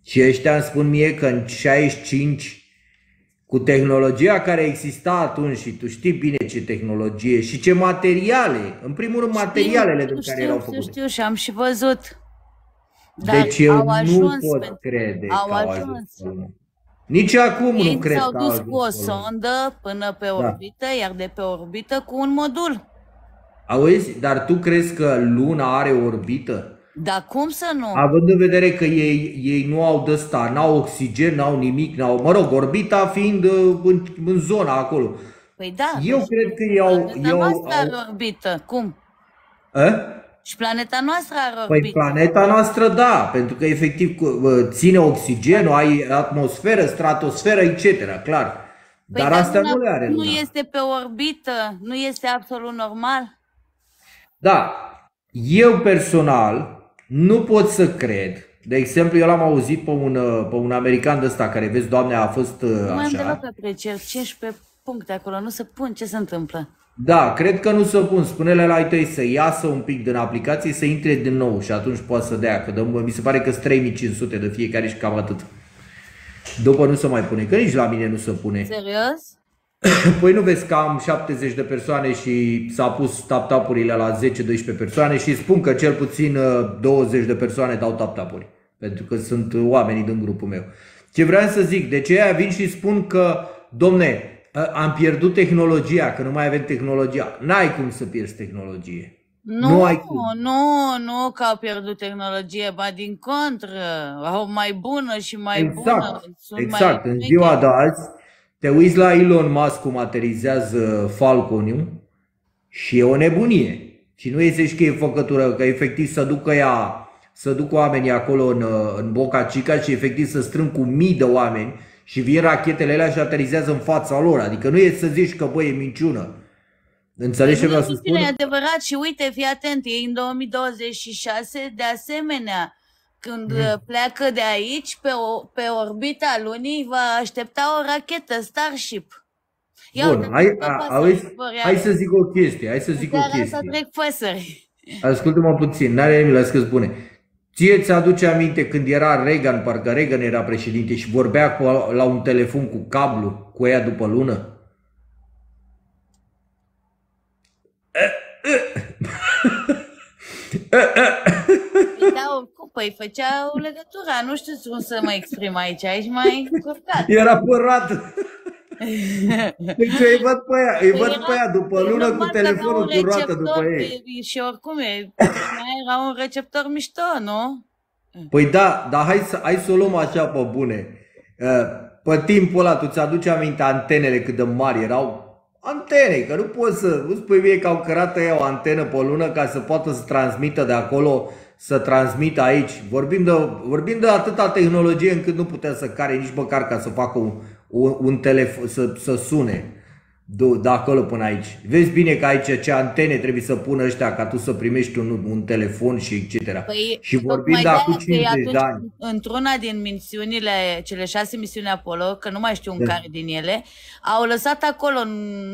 Și ăștia îmi spun mie că în 65 cu tehnologia care exista atunci și tu știi bine ce tehnologie și ce materiale, în primul rând materialele Știu, din care știu, erau știu, făcute. știu și am și văzut. Dar Deci eu au nu ajuns pot pentru- crede au că au ajuns. ajuns pe lună. Nici acum nu Ei cred s-au că au dus ajuns cu o pe lună. sondă până pe Da. orbită, iar de pe orbită cu un modul. Auzi, dar tu crezi că luna are orbită? Dar cum să nu? Având în vedere că ei, ei nu au de ăsta, n-au oxigen, n-au nimic, n-au, mă rog, orbita fiind uh, în, în zona acolo. Păi da. Eu deci cred că ei au... Planeta ei au, noastră are au orbită. Cum? a? Și planeta noastră are Păi orbită. planeta noastră da, pentru că efectiv cu- uh, ține oxigenul, ai atmosferă, stratosferă, etc. Clar. Păi Dar astea nu le are Nu luna. este pe orbită, nu este absolut normal. Da, eu personal nu pot să cred. De exemplu, eu l-am auzit pe un, uh, pe un american de ăsta care, vezi, doamne, a fost uh, Nu mai am deloc așa. aprecieri, 15 puncte acolo, nu se pun, ce se întâmplă? Da, cred că nu se pun. Spune-le la ai tăi să iasă un pic din aplicație, să intre din nou și atunci poate să dea. Că dă, mi se pare că sunt 3500 de fiecare și cam atât. După nu se mai pune, că nici la mine nu se pune. Serios? (coughs) Păi nu vezi că am 70 de persoane și s-a pus tap-tapurile la 10-12 persoane și spun că cel puțin uh, 20 de persoane dau tap-tapuri. pentru că sunt oamenii din grupul meu. Ce vreau să zic, de ce vin și spun că, domne, am pierdut tehnologia, că nu mai avem tehnologia. N-ai cum să pierzi tehnologie. Nu, nu, ai cum. nu, nu că au pierdut tehnologie, ba din contră, au mai bună și mai exact, bună. Sunt exact, mai în ziua de azi, te uiți la Elon Musk cum aterizează Falconiu și e o nebunie. Și nu este și că e făcătură, că efectiv să ducă ea, să ducă oamenii acolo în, în Boca Chica și efectiv să strâng cu mii de oameni și vin rachetele alea și aterizează în fața lor. Adică nu e să zici că băi, e minciună. Înțelegi ce vreau să spun? E adevărat și uite, fii atent, e în 2026, de asemenea, când mm. pleacă de aici, pe, o, pe orbita lunii, va aștepta o rachetă Starship. Ia Bun, hai, hai, hai să zic o chestie, hai să zic o chestie. să trec păsări. Ascultă-mă puțin, n-are nimic, las că spune. Ție ți-aduce aminte când era Reagan, parcă Reagan era președinte și vorbea cu, la un telefon cu cablu cu ea după lună? Da, oricum, păi făcea o legătură, nu știu cum să mă exprim aici, aici mai încurcat. Era părat. Deci îi văd pe ea, îi văd pe ea după lună cu telefonul cu roată după ei. Și oricum, e, (laughs) era un receptor mișto, nu? Păi da, dar hai să, hai să o luăm așa pe bune. Uh, pe timpul ăla, tu ți-aduce aminte antenele cât de mari erau? Antene, că nu poți să, nu spui mie că au cărat ea o antenă pe lună ca să poată să transmită de acolo, să transmită aici. Vorbim de, vorbim de atâta tehnologie încât nu putea să care nici măcar ca să facă un, un, un telefon, să, să sune de acolo până aici. Vezi bine că aici ce antene trebuie să pună ăștia ca tu să primești un, un telefon și etc. Păi, și vorbim de acum 50 de ani. Într-una din misiunile, cele șase misiuni Apollo, că nu mai știu în de. care din ele, au lăsat acolo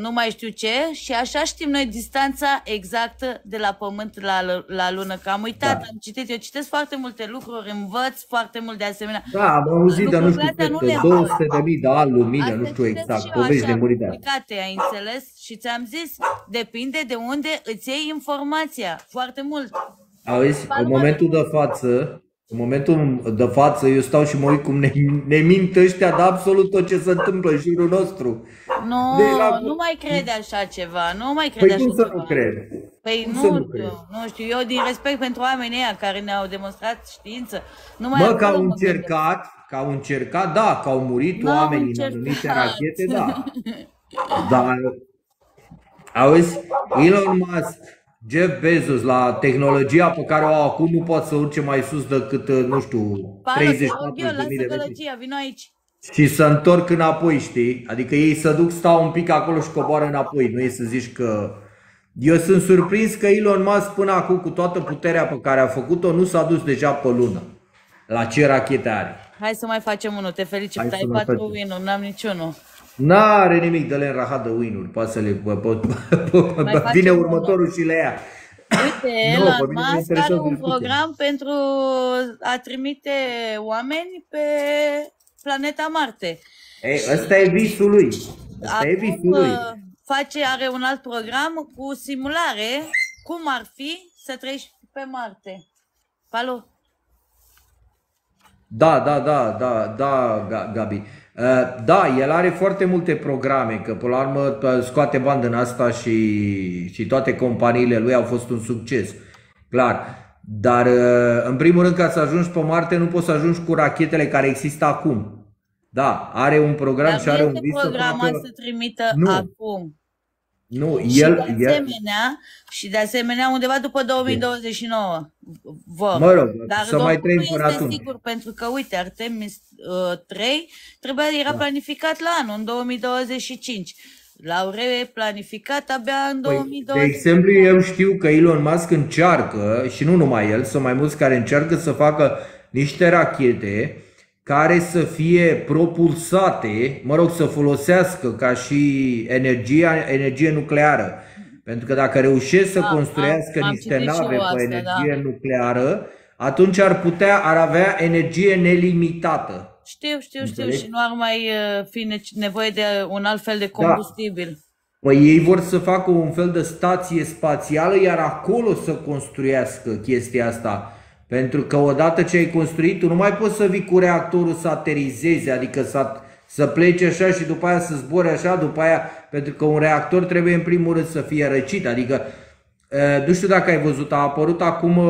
nu mai știu ce și așa știm noi distanța exactă de la Pământ la, la Lună. Că am uitat, da. am citit, eu citesc foarte multe lucruri, învăț foarte mult de asemenea. Da, am auzit, dar nu știu, nu 200 de mii de ani lumină, nu știu exact, povești de murite ai înțeles? Și ți-am zis, depinde de unde îți iei informația. Foarte mult. Auzi, în momentul de față, în momentul de față, eu stau și mă uit cum ne, ne mint ăștia de absolut tot ce se întâmplă în jurul nostru. Nu, de la... nu mai crede așa ceva, nu mai crede păi așa cum ceva. să nu cred? Păi cum nu, nu, știu, nu știu, eu din respect pentru oamenii ăia care ne-au demonstrat știință, nu mai Mă, că au încercat, că au încercat, da, că au murit oamenii în anumite rachete, da. (laughs) Dar, auzi, Elon Musk, Jeff Bezos, la tehnologia pe care o au acum, nu poate să urce mai sus decât, nu știu, 34 de mii de metri. Vino aici. Și să întorc înapoi, știi? Adică ei să duc, stau un pic acolo și coboară înapoi. Nu e să zici că... Eu sunt surprins că Elon Musk până acum, cu toată puterea pe care a făcut-o, nu s-a dus deja pe lună. La ce rachete are? Hai să mai facem unul, te felicit, ai patru win n-am niciunul. N-are nimic de le în rahat de win-uri, poate să le... Po, (laughs) vine următorul și le ia. Uite, (laughs) Elon Musk are un program pentru a trimite oameni pe planeta Marte. Ei, ăsta e visul lui. Ăsta Acum, e visul lui. Uh, face, are un alt program cu simulare cum ar fi să treci pe Marte. Palu? Da, da, da, da, da, Gabi. Uh, da, el are foarte multe programe, că până la urmă scoate bani în asta și, și toate companiile lui au fost un succes. Clar. Dar uh, în primul rând ca să ajungi pe Marte nu poți să ajungi cu rachetele care există acum. Da, are un program Dar și are un vis să facă... să trimită nu. acum. Nu, și el, de asemenea, el... și de asemenea undeva după 2029 vor. Mă rog, Dar să mai trăim până atunci. sigur, pentru că, uite, Artemis uh, 3 trebuia, era da. planificat la anul, în 2025. L-au replanificat abia în păi, 2020. De exemplu, eu știu că Elon Musk încearcă, și nu numai el, sunt mai mulți care încearcă să facă niște rachete care să fie propulsate, mă rog, să folosească ca și energia, energie nucleară. Pentru că dacă reușesc să da, construiască am, niște nave pe da. energie da. nucleară, atunci ar putea, ar avea energie nelimitată. Știu, știu, știu și nu ar mai uh, fi nevoie de un alt fel de da. combustibil. Da. Păi ei vor să facă un fel de stație spațială, iar acolo să construiască chestia asta Pentru că odată ce ai construit, tu nu mai poți să vii cu reactorul să aterizezi, adică să, să plece așa și după aia să zbori așa, după aia, pentru că un reactor trebuie în primul rând să fie răcit, adică nu știu dacă ai văzut, a apărut acum,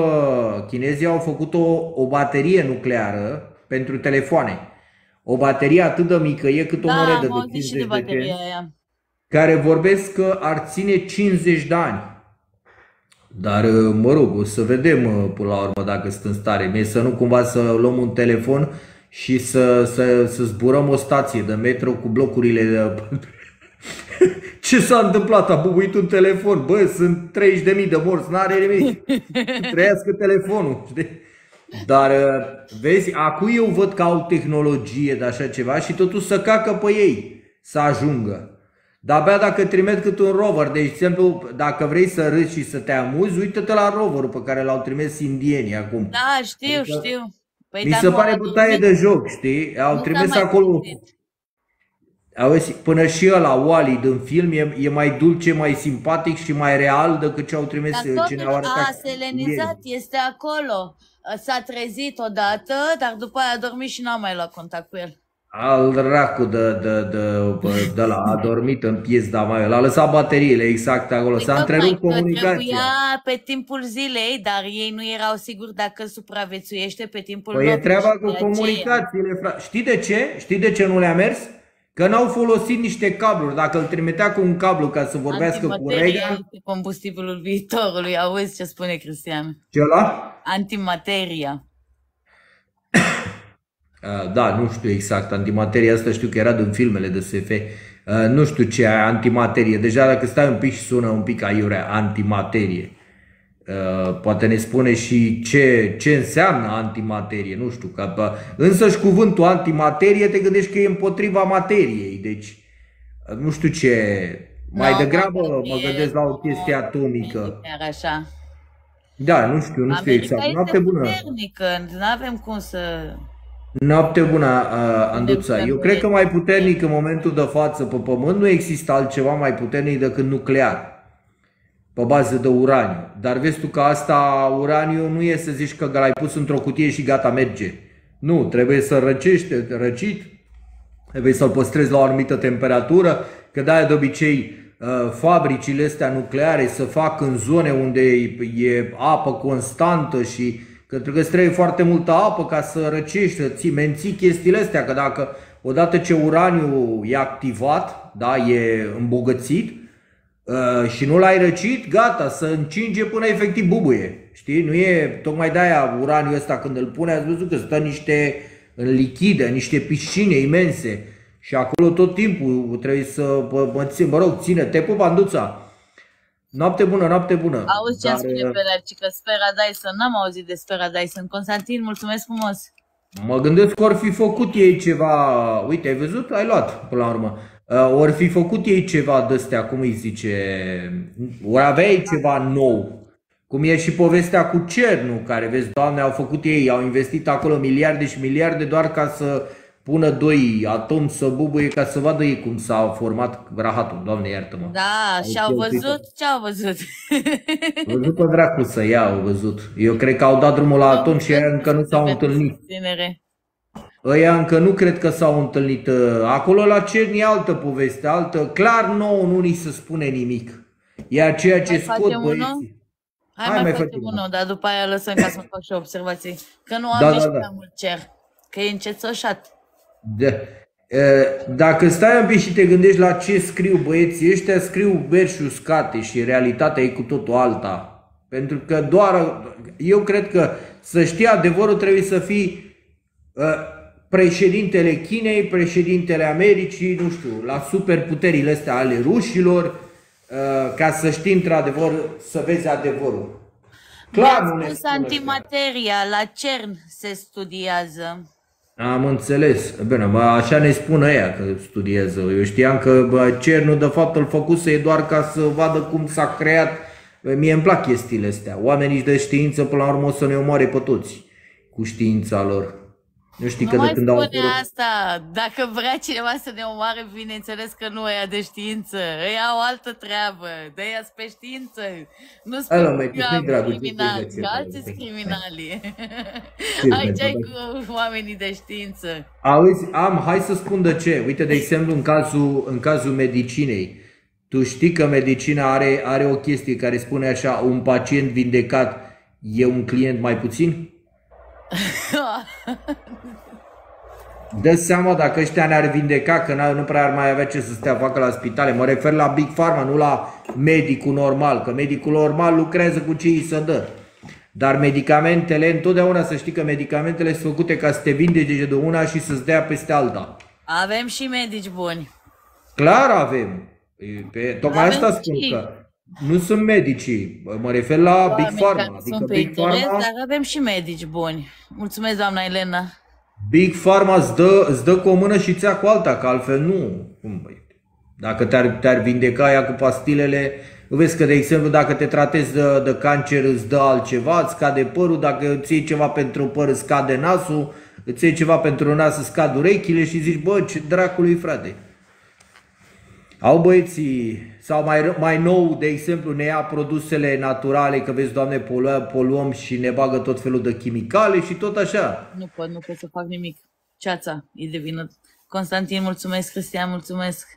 chinezii au făcut o, o baterie nucleară pentru telefoane. O baterie atât de mică, e cât o Da, monedă am de auzit și 50 de de bateria cenți, aia. care vorbesc că ar ține 50 de ani. Dar, mă rog, o să vedem până la urmă dacă sunt în stare. Mie să nu cumva să luăm un telefon și să, să, să zburăm o stație de metro cu blocurile de... (laughs) Ce s-a întâmplat? A bubuit un telefon. Bă, sunt 30.000 de morți, n-are nimic. (laughs) Trăiască telefonul. Știi? Dar, vezi, acum eu văd că au tehnologie de așa ceva și totuși să cacă pe ei să ajungă. Dar abia dacă trimit cât un rover, de exemplu, dacă vrei să râzi și să te amuzi, uită-te la roverul pe care l-au trimis indienii acum. Da, știu, Adică știu. Păi Mi dacă se au pare adus bătaie mic, de joc, știi? Au nu s-a trimis mai acolo, gândit. auzi, până și ăla, Wally din film, e, e mai dulce, mai simpatic și mai real decât ce au trimis Dar ce totuși ne-au arătat a selenizat, indienii. este acolo. S-a trezit odată, dar după aia a dormit și n-am mai luat contact cu el. Al dracu de, de, de, de, de la, a dormit în piesda mai l-a lăsat bateriile exact acolo, Păi s-a tocmai întrerupt că comunicația. trebuia pe timpul zilei, dar ei nu erau siguri dacă supraviețuiește pe timpul Păi e nopții treaba și cu de aceea. comunicațiile, frate. Știi de ce? Știi de ce nu le-a mers? Că n-au folosit niște cabluri. Dacă îl trimitea cu un cablu ca să vorbească cu Antimateria Reagan, este combustibilul viitorului, auzi ce spune Cristian. ce ăla? Antimateria. Uh, Da, nu știu exact. Antimateria asta știu că era din filmele de SF. Uh, Nu știu ce e antimaterie. Deja dacă stai un pic și sună un pic aiurea antimaterie. Uh, Poate ne spune și ce, ce înseamnă antimaterie. Nu știu. Că, bă, însăși cuvântul antimaterie te gândești că e împotriva materiei. Deci uh, nu știu ce. Mai Nu, degrabă nu mă e- gândesc la o chestie nu atomică. e Chiar așa. Da, nu știu, nu știu America exact. Noapte este bună. puternică, nu avem cum să... Noapte bună, uh, Anduța. Eu cred că mai puternic în momentul de față pe Pământ nu există altceva mai puternic decât nuclear, pe bază de uraniu. Dar vezi tu că asta, uraniu, nu e să zici că l-ai pus într-o cutie și gata, merge. Nu, trebuie să răcești, răcit, trebuie să-l păstrezi la o anumită temperatură, că de-aia de obicei uh, fabricile astea nucleare se fac în zone unde e apă constantă și că trebuie să trebuie foarte multă apă ca să răcești, să ții, menții chestiile astea, că dacă odată ce uraniul e activat, da, e îmbogățit, Uh, și nu l-ai răcit, gata, să încinge până efectiv bubuie. Știi? Nu e tocmai de-aia uraniul ăsta când îl pune, ați văzut că stă niște în lichide, niște piscine imense și acolo tot timpul trebuie să mă, mă, țin, mă rog, ține, te pup, Anduța. Noapte bună, noapte bună. Auzi ce Dar, spune uh, pe Lercică, Spera Dyson, n-am auzit de Spera Dyson. Constantin, mulțumesc frumos. Mă gândesc că or fi făcut ei ceva, uite, ai văzut? Ai luat până la urmă. Uh, Ori fi făcut ei ceva de astea, cum îi zice, ori avea ei ceva nou. Cum e și povestea cu Cernu, care, vezi, doamne, au făcut ei, au investit acolo miliarde și miliarde doar ca să pună doi atomi să bubuie, ca să vadă ei cum s-a format rahatul, doamne iartă-mă. Da, Au și-au cheltuit. văzut ce au văzut. Văzut pe dracu să ia, au văzut. Eu cred că au dat drumul la atom și ei încă nu s-au întâlnit. Susținere. Ăia încă nu cred că s-au întâlnit. uh, Acolo la Cerni e altă poveste, altă. Clar nouă nu ni se spune nimic. Iar ceea ce Mai scot facem băieții... unul? Hai, Hai, mai, mai facem facem unul, dar după aia lăsăm ca să fac și eu observații. Că nu (laughs) am Da, nici da, da. prea mult cer. Că e încețoșat. Da. Uh, Dacă stai un pic și te gândești la ce scriu băieții ăștia, scriu verși uscate și realitatea e cu totul alta. Pentru că doar, eu cred că să știi adevărul trebuie să fii uh, președintele Chinei, președintele Americii, nu știu, la superputerile astea ale rușilor, uh, ca să știi într-adevăr, să vezi adevărul. Clar nu ne Mi-ați spus spun ăștia. antimateria, la CERN se studiază. Am înțeles. Bine, bă, așa ne spun ăia că studiază. Eu știam că bă, CERN-ul de fapt îl făcuse doar ca să vadă cum s-a creat. Bă, Mie îmi plac chestiile astea. Oamenii de știință până la urmă o să ne omoare pe toți cu știința lor. Nu știi Nu că de mai când au spune apărut... asta. Dacă vrea cineva să ne omoare, bineînțeles că nu ăia de știință. Ei au altă treabă. de ăia pe știință. Nu Hai, spune mă, mai că nu-i dragul, criminali, ce că faci, alții sunt criminali. (laughs) (laughs) Ce Aici ai faci? cu oamenii de știință. Auzi, am, hai să spun de ce. Uite, de exemplu, în cazul, în cazul medicinei. Tu știi că medicina are, are o chestie care spune așa, un pacient vindecat e un client mai puțin? (laughs) Dă seama dacă ăștia ne-ar vindeca, că n- nu prea ar mai avea ce să stea facă la spitale. Mă refer la Big Pharma, nu la medicul normal, că medicul normal lucrează cu ce îi se dă. Dar medicamentele, întotdeauna să știi că medicamentele sunt făcute ca să te vindece de una și să-ți dea peste alta. Avem și medici buni. Clar avem. E, Pe, tocmai Avem asta spun și- că nu sunt medicii. Mă refer la Big Oameni Pharma. care Adică sunt pe Big interes, Pharma, dar avem și medici buni. Mulțumesc, doamna Elena. Big Pharma îți dă, îți dă cu o mână și ți-a cu alta, că altfel nu. Cum, băi? Dacă te-ar, te-ar vindeca ea cu pastilele, vezi că, de exemplu, dacă te tratezi de, de cancer, îți dă altceva, îți scade părul, dacă îți iei ceva pentru păr, îți scade nasul, îți iei ceva pentru nas, îți scad urechile și zici, bă, ce dracului, frate. Au băieții, sau mai, mai nou, de exemplu, ne ia produsele naturale, că vezi, doamne, poluăm, poluăm și ne bagă tot felul de chimicale și tot așa. Nu pot, nu pot să fac nimic. Ceața, e de vină. Constantin, mulțumesc. Cristian, mulțumesc.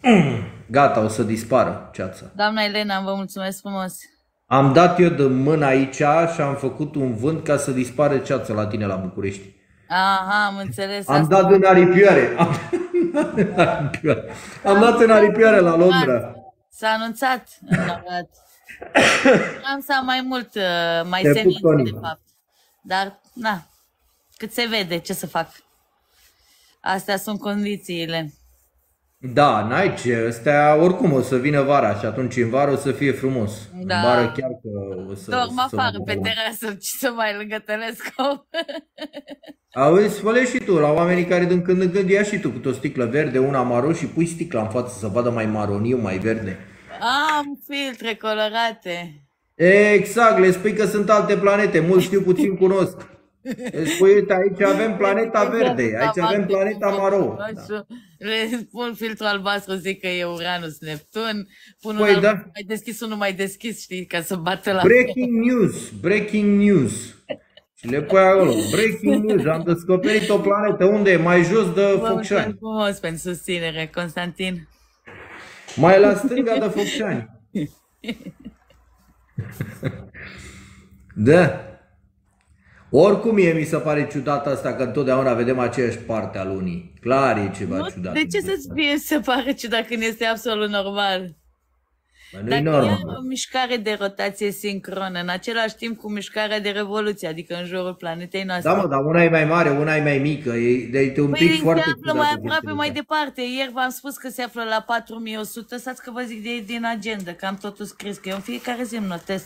(clears throat) Gata, o să dispară ceața. Doamna Elena, vă mulțumesc frumos. Am dat eu de mână aici și am făcut un vânt ca să dispară ceața la tine la București. Aha, am înțeles Am asta. dat în aripioare. (laughs) Am, în aripioare. am dat în aripioare la Londra. S-a anunțat în Arad. Am să am mai mult, uh, mai Te pup, senin, Tony. de fapt. Dar, na, cât se vede, ce să fac. Astea sunt condițiile. Da, n-ai ce, astea oricum o să vină vara și atunci în vară o să fie frumos. Da. În vară chiar că o să... Dorm o să afară pe terasă, (laughs) ce să mai lângă telescop. Auzi, fă și tu, la oamenii care din când în când ia și tu cu o sticlă verde, una maro și pui sticla în față să vadă mai maroniu, mai verde. Am filtre colorate. Exact, le spui că sunt alte planete, mulți știu, puțin cunosc. Le spui, uite, aici avem planeta verde, aici avem planeta maro. Da. Le pun filtru albastru, zic că e Uranus, Neptun. Pun Păi un da. albastru mai deschis, unul mai deschis, știi, ca să bată la... Breaking news, breaking news. Și le pui acolo, breaking news, am descoperit o planetă, unde e? Mai jos de Vă mulțumesc Focșani. frumos pentru susținere, Constantin. Mai la stânga de Focșani. (laughs) Da. Oricum mie mi se pare ciudat asta că întotdeauna vedem aceeași parte a lunii. Clar e ceva Nu, ciudat. de ce să-ți fie se pare ciudat când este absolut normal? Bă, Nu e Dacă e normal. o mișcare de rotație sincronă, în același timp cu mișcarea de revoluție, adică în jurul planetei noastre. Da, mă, dar una e mai mare, una e mai mică. E, de, e un Păi pic se foarte află ciudat mai chestia aproape, mai asta. departe. Ieri v-am spus că se află la 4100. Stați că vă zic de din agenda, că am totul scris, că eu în fiecare zi îmi notez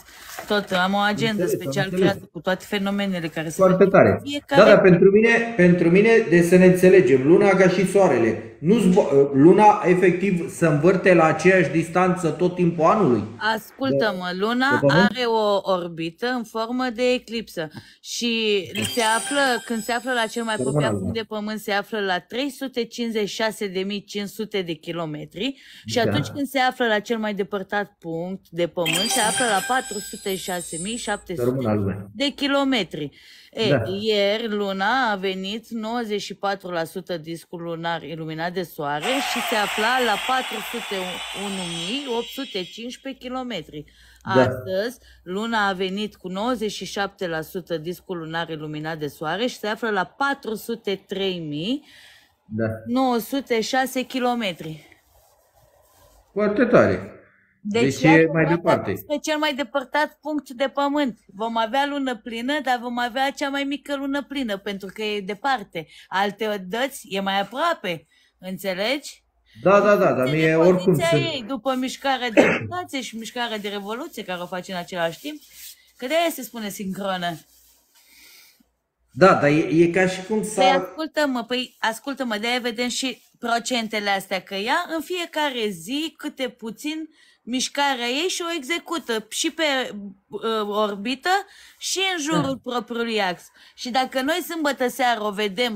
tot. Am o agendă Înțeles, am special înțeles. creată cu toate fenomenele care se Foarte petrec tare. în fiecare Da, dar pentru mine, pentru mine, de să ne înțelegem, luna ca și soarele, nu zbo- luna efectiv se învârte la aceeași distanță tot timpul anului. Ascultă-mă, Luna de pământ? are o orbită în formă de eclipsă și se află, când se află la cel mai Pământ apropiat albă. punct de Pământ, se află la 356.500 de kilometri și Da. atunci când se află la cel mai depărtat punct de Pământ, se află la 406.700 Rămână lumea. de kilometri. E, Da. Ieri luna a venit 94% discul lunar iluminat de soare și se afla la 401.815 kilometri. Da. Astăzi, luna a venit cu 97% discul lunar iluminat de soare și se află la 403.906 Da. kilometri. Foarte tare. Deci e iată, mai v-am departe. dat Pe cel mai depărtat punct de pământ. Vom avea lună plină, dar vom avea cea mai mică lună plină, pentru că e departe. Alte dăți e mai aproape. Înțelegi? Da, da, da, dar mie oricum Poziția sunt... ei, după mișcarea de rotație și mișcarea de revoluție, care o face în același timp, că de aia se spune sincronă. Da, dar e, e ca și cum Păi s-ar... ascultă-mă, păi ascultă-mă, de aia vedem și procentele astea, că ea în fiecare zi câte puțin mișcarea ei și o execută și pe uh, orbită și în jurul da. propriului ax. Și dacă noi sâmbătă seară o vedem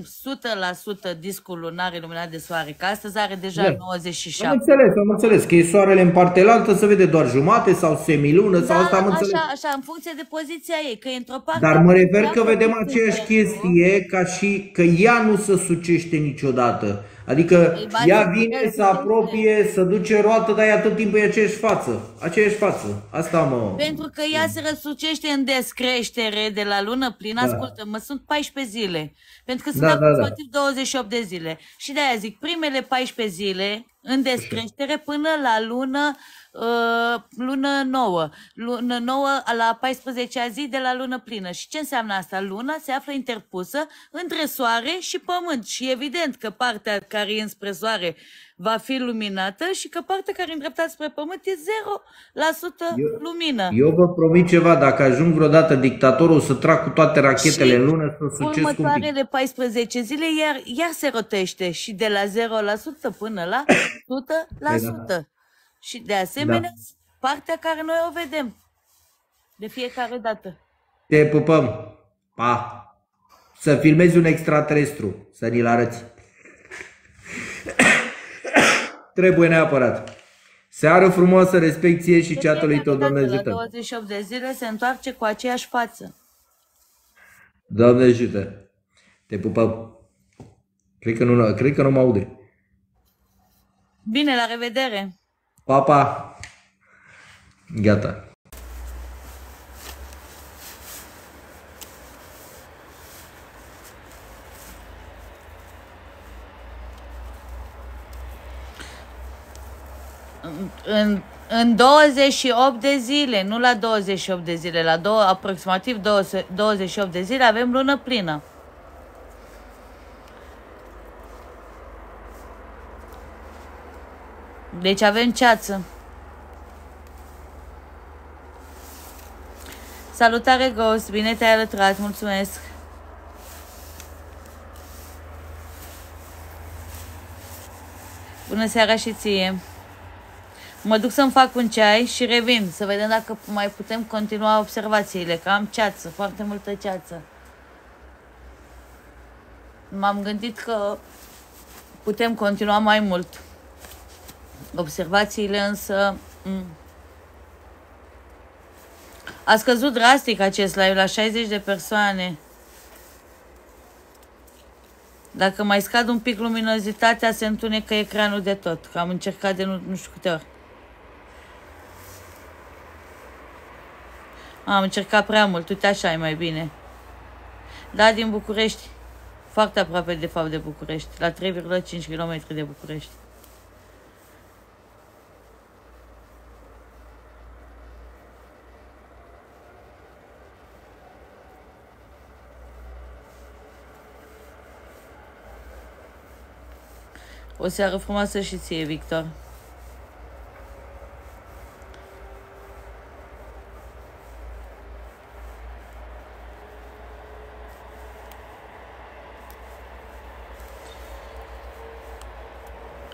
100% discul lunar iluminat de soare, că astăzi are deja da. 97. Am înțeles, am înțeles că e soarele în partea altă, se vede doar jumate sau semilună da, sau asta am înțeles. Așa, așa, în funcție de poziția ei, că e într-o parte... Dar mă refer că vedem aceeași chestie ca și că ea nu se sucește niciodată. Adică păi, ea vine, să apropie, să duce roată, dar ea tot timpul e aceeași față. Aceeași față. Asta mă... Pentru că ea se răsucește în descreștere de la lună plină. Da. Ascultă, mă sunt 14 zile. Pentru că sunt da, aproximativ da, da. 28 de zile. Și de-aia zic, primele 14 zile în descreștere până la lună uh, lună nouă. Lună nouă la 14-a zi de la lună plină. Și ce înseamnă asta? Luna se află interpusă între soare și pământ. Și evident că partea care e înspre soare va fi luminată și că partea care e îndreptată spre pământ e 0% eu, lumină. Eu vă promit ceva, dacă ajung vreodată dictatorul să trag cu toate rachetele și în lună, să sucesc următoarele 14 zile iar, iar se rotește și de la 0% până la 100%. Și de asemenea, da. partea care noi o vedem de fiecare dată. Te pupăm. Pa! Să filmezi un extraterestru, să ni-l arăți. Trebuie neapărat. Seară frumoasă, respecție și ceatului tău, Doamne ajută. La 28 de zile se întoarce cu aceeași față. Doamne ajută. Te pupăm. Cred că nu, cred că nu mă aude. Bine, la revedere. Papa. Gata. În, în 28 de zile, nu la 28 de zile, la două, aproximativ 28 de zile avem lună plină. Deci avem ceață. Salutare, Ghost! Bine te-ai alăturat, mulțumesc! Bună seara și ție! Mă duc să-mi fac un ceai și revin, să vedem dacă mai putem continua observațiile, că am ceață, foarte multă ceață. M-am gândit că putem continua mai mult. Observațiile însă... Mm. A scăzut drastic acest live la 60 de persoane. Dacă mai scad un pic luminozitatea, se întunecă ecranul de tot. Că am încercat de nu, nu știu câte ori. Am încercat prea mult. Uite, așa e mai bine. Da, din București. Foarte aproape, de fapt, de București. La 3,5 km de București. O seară frumoasă și ție, Victor.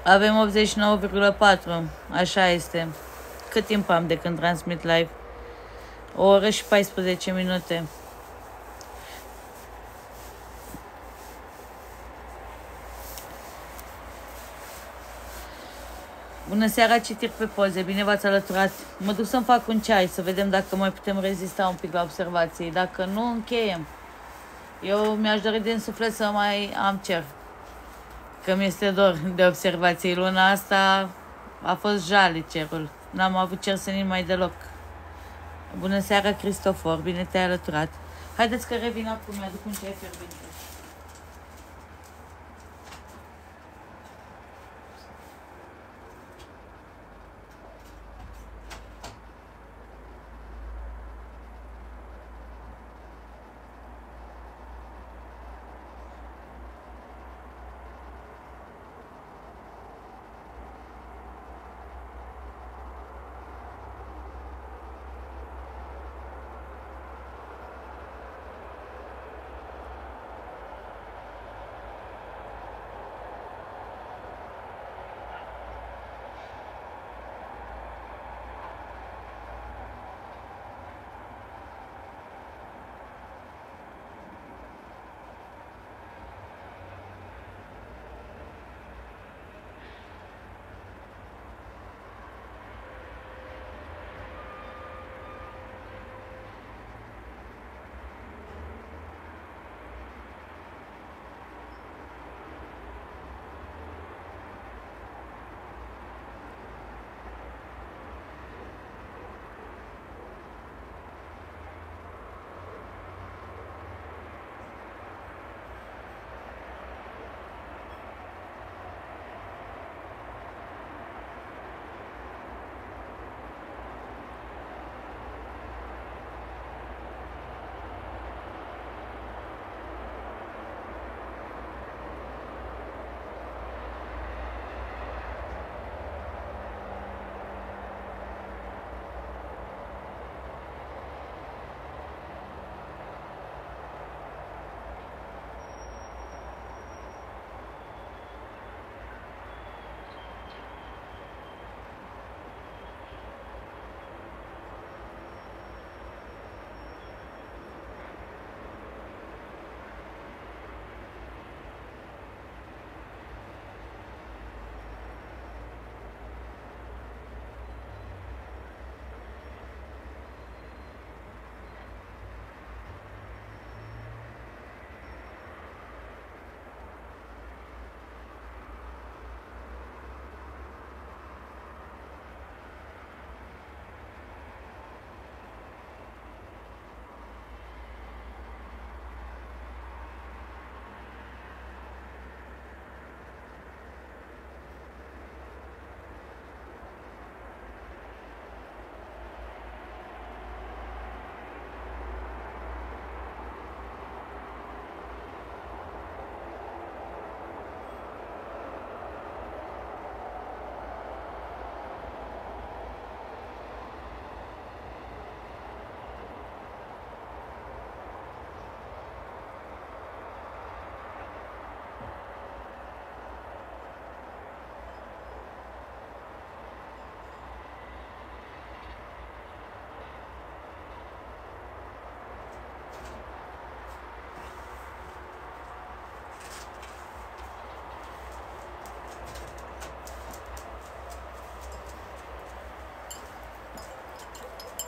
Avem 89,4. Așa este. Cât timp am de când transmit live? O oră și 14 minute. Bună seara, citiri pe poze, bine v-ați alăturat. Mă duc să-mi fac un ceai, să vedem dacă mai putem rezista un pic la observații. Dacă nu, încheiem. Eu mi-aș dori din suflet să mai am cer. Că mi-este dor de observații. Luna asta a fost jale cerul. N-am avut cer senin mai deloc. Bună seara, Cristofor, bine te-ai alăturat. Haideți că revin acum, mi-aduc un ceai fierbinte.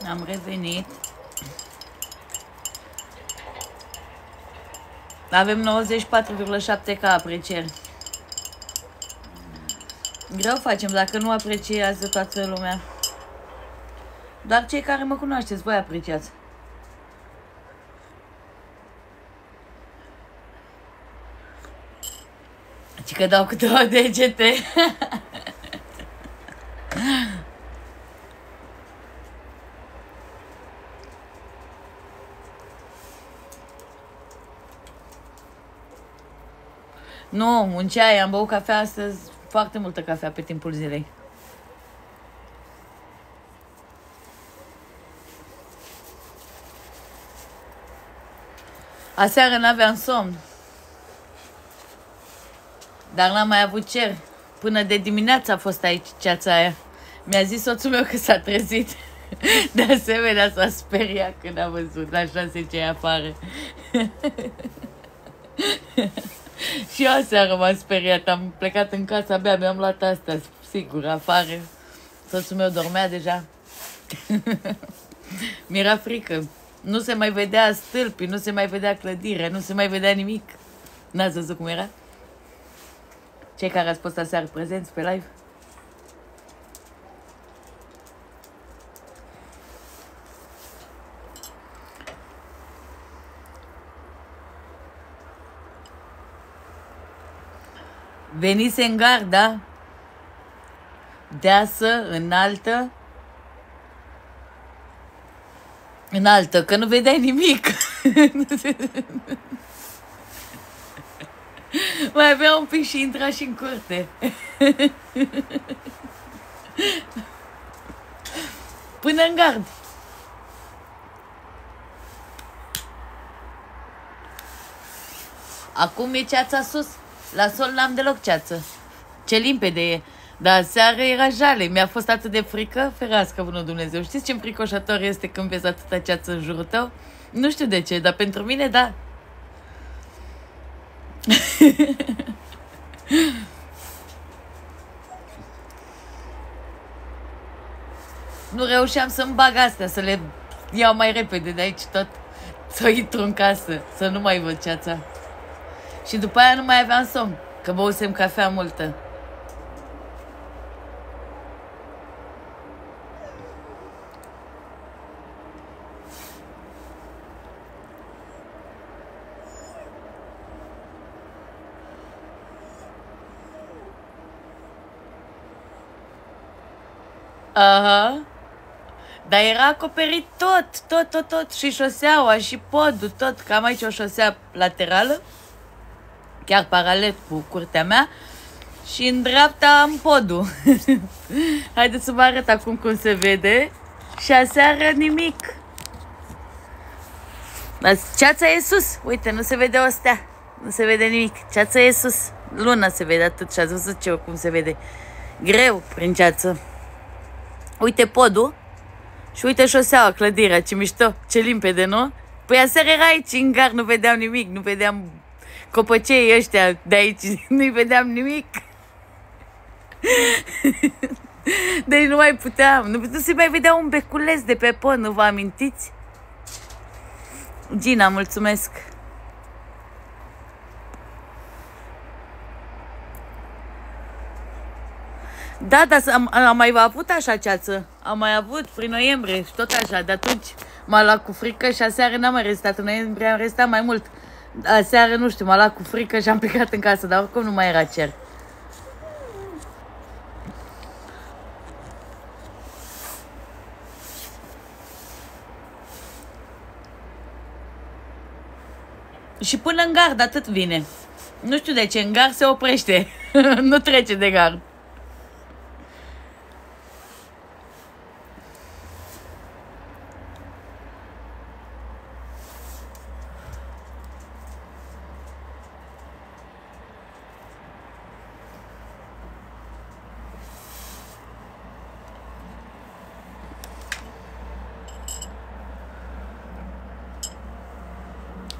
Am revenit. Avem 94,7 k aprecieri. Greu facem dacă nu apreciază toată lumea. Doar cei care mă cunoașteți, voi apreciați. Și că dau cu (laughs) două degete. Nu, un ceai, am băut cafea astăzi, foarte multă cafea pe timpul zilei. Aseară n-aveam somn. Dar n-am mai avut cer. Până de dimineață a fost aici ceața aia. Mi-a zis soțul meu că s-a trezit. De asemenea s-a speriat când a văzut așa se ce afară. Și eu aseară m-am speriat. Am plecat în casă, abia mi-am luat asta, sigur, afară. Soțul meu dormea deja. (laughs) Mi-era frică. Nu se mai vedea stâlpi, nu se mai vedea clădire, nu se mai vedea nimic. N-ați văzut cum era? Cei care ați fost aseară prezenți pe live? Venise în garda deasă, înaltă, înaltă, că nu vedeai nimic. Mai avea un pic și intra și în curte. Până în gard. Acum e ceața sus. La sol n-am deloc ceață. Ce limpede e. Dar seara era jale. Mi-a fost atât de frică, ferească bună Dumnezeu. Știți ce înfricoșător este când vezi atâta ceață în jurul tău? Nu știu de ce, dar pentru mine, da. (laughs) nu reușeam să-mi bag astea, să le iau mai repede de aici tot, să intru în casă, să nu mai văd ceața. Și după aia nu mai aveam somn, că băusem cafea multă. Aha. Dar era acoperit tot, tot, tot, tot. Și șoseaua, și podul, tot. Că am aici o șosea laterală, chiar paralel cu curtea mea. Și în dreapta am podul. (laughs) Haideți să vă arăt acum cum se vede. Și aseară nimic. Dar ceața e sus. Uite, nu se vede o stea. Nu se vede nimic. Ceața e sus. Luna se vede atât și ați văzut ce, cum se vede. Greu prin ceață. Uite podul și uite șoseaua, clădirea, ce mișto, ce limpede, nu? Păi aseară era aici în gar, nu vedeam nimic, nu vedeam copăcei ăștia de aici, (laughs) nu-i vedeam nimic. (laughs) Deci nu mai puteam, nu, nu se mai vedea un beculeț de pe pod, nu vă amintiți? Gina, mulțumesc! Da, dar am, am mai avut așa ceață. Am mai avut prin noiembrie și tot așa. De atunci m-a luat cu frică și aseară n-am mai rezistat. În noiembrie am rezistat mai mult. Aseară, nu știu, m-a luat cu frică și am plecat în casă, dar oricum nu mai era cer. Și până în gard atât vine. Nu știu de ce, în gard se oprește. (laughs) nu trece de gard.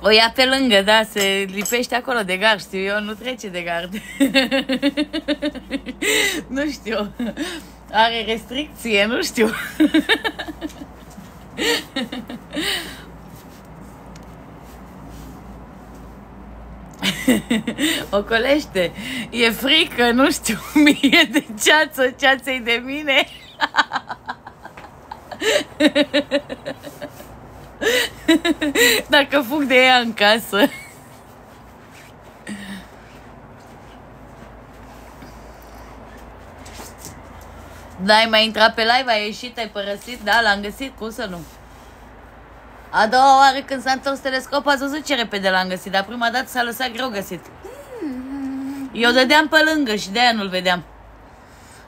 O ia pe lângă, da, se lipește acolo de gard, știu eu, nu trece de gard. (laughs) nu știu. Are restricție, nu știu. (laughs) Ocolește. E frică, nu știu, (laughs) mie de ceață, ceață de mine. (laughs) Dacă fug de ea în casă. Da, ai mai intrat pe live, ai ieșit, ai părăsit, da, l-am găsit, cum să nu? A doua oară când s-a întors telescop, ați văzut ce repede l-am găsit, dar prima dată s-a lăsat greu găsit. Eu dădeam pe lângă și de-aia nu-l vedeam.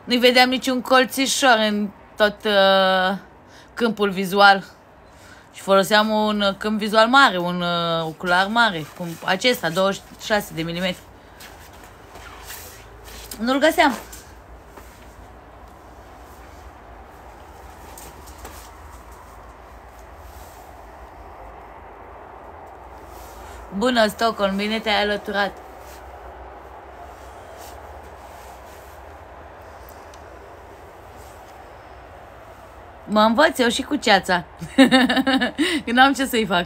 Nu-i vedeam niciun colțișor în tot uh, câmpul vizual. Și foloseam un câmp vizual mare, un uh, ocular mare, cum acesta, 26 de milimetri. Nu-l găseam. Bună, Stockholm, bine te-ai alăturat. Mă învăț eu și cu ceața. (laughs) Că n-am ce să-i fac.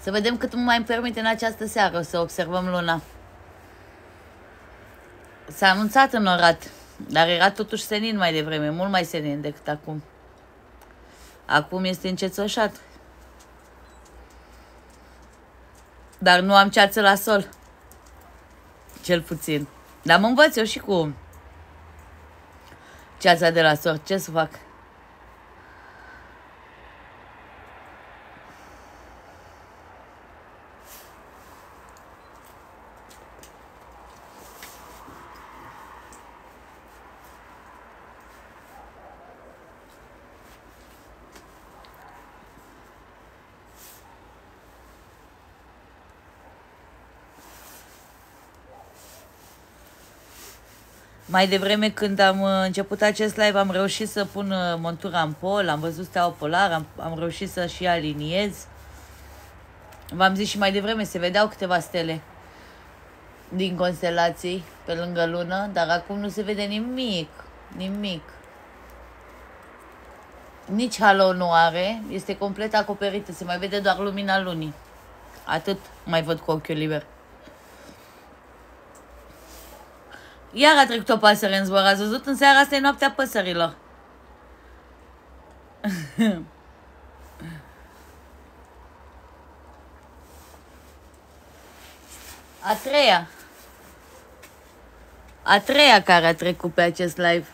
Să vedem cât mai îmi permite în această seară să observăm luna. S-a anunțat în orat, dar era totuși senin mai devreme, mult mai senin decât acum. Acum este încețoșat. Dar nu am ceață la sol. Cel puțin. Dar mă învăț eu și cu ceața de la sol. Ce să fac? Mai devreme când am uh, început acest live am reușit să pun uh, montura în pol, am văzut steaua polară, am, am reușit să și aliniez. V-am zis și mai devreme, se vedeau câteva stele din constelații pe lângă lună, dar acum nu se vede nimic, nimic. Nici halo nu are, este complet acoperită, se mai vede doar lumina lunii. Atât mai văd cu ochiul liber. Iar a trecut o pasăre în zbor, ați văzut? În seara asta e noaptea păsărilor. A treia. A treia care a trecut pe acest live.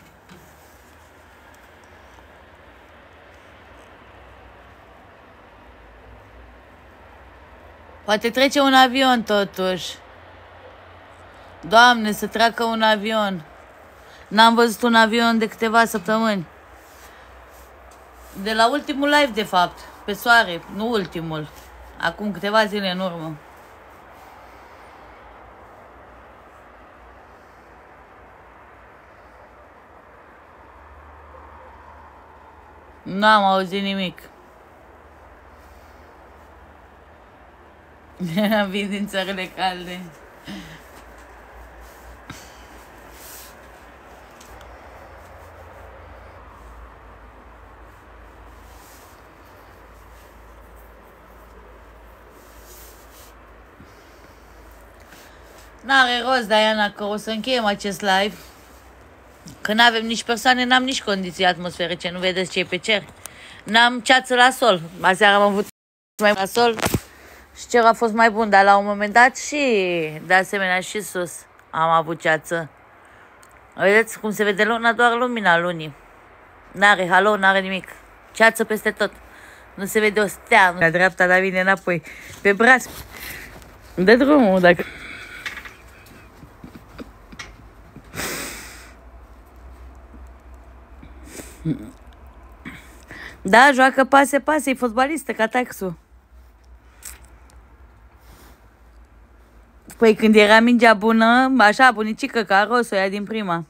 Poate trece un avion totuși. Doamne, să treacă un avion. N-am văzut un avion de câteva săptămâni. De la ultimul live, de fapt. Pe soare, nu ultimul. Acum câteva zile în urmă. N-am auzit nimic. (laughs) Vin din țările calde. N-are rost, Diana, că o să încheiem acest live. Că n-avem nici persoane, n-am nici condiții atmosferice, nu vedeți ce e pe cer. N-am ceață la sol. Aseară am avut mai la sol și cerul a fost mai bun, dar la un moment dat și, de asemenea, și sus am avut ceață. Vedeți cum se vede luna? Doar lumina lunii. N-are halo, n-are nimic. Ceață peste tot. Nu se vede o stea. La dreapta, dar vine înapoi. Pe braț. Dă drumul, dacă... Da, joacă pase-pase, e fotbalistă ca taxul. Păi când era mingea bună, așa, bunicică, ca ros, o ia din prima.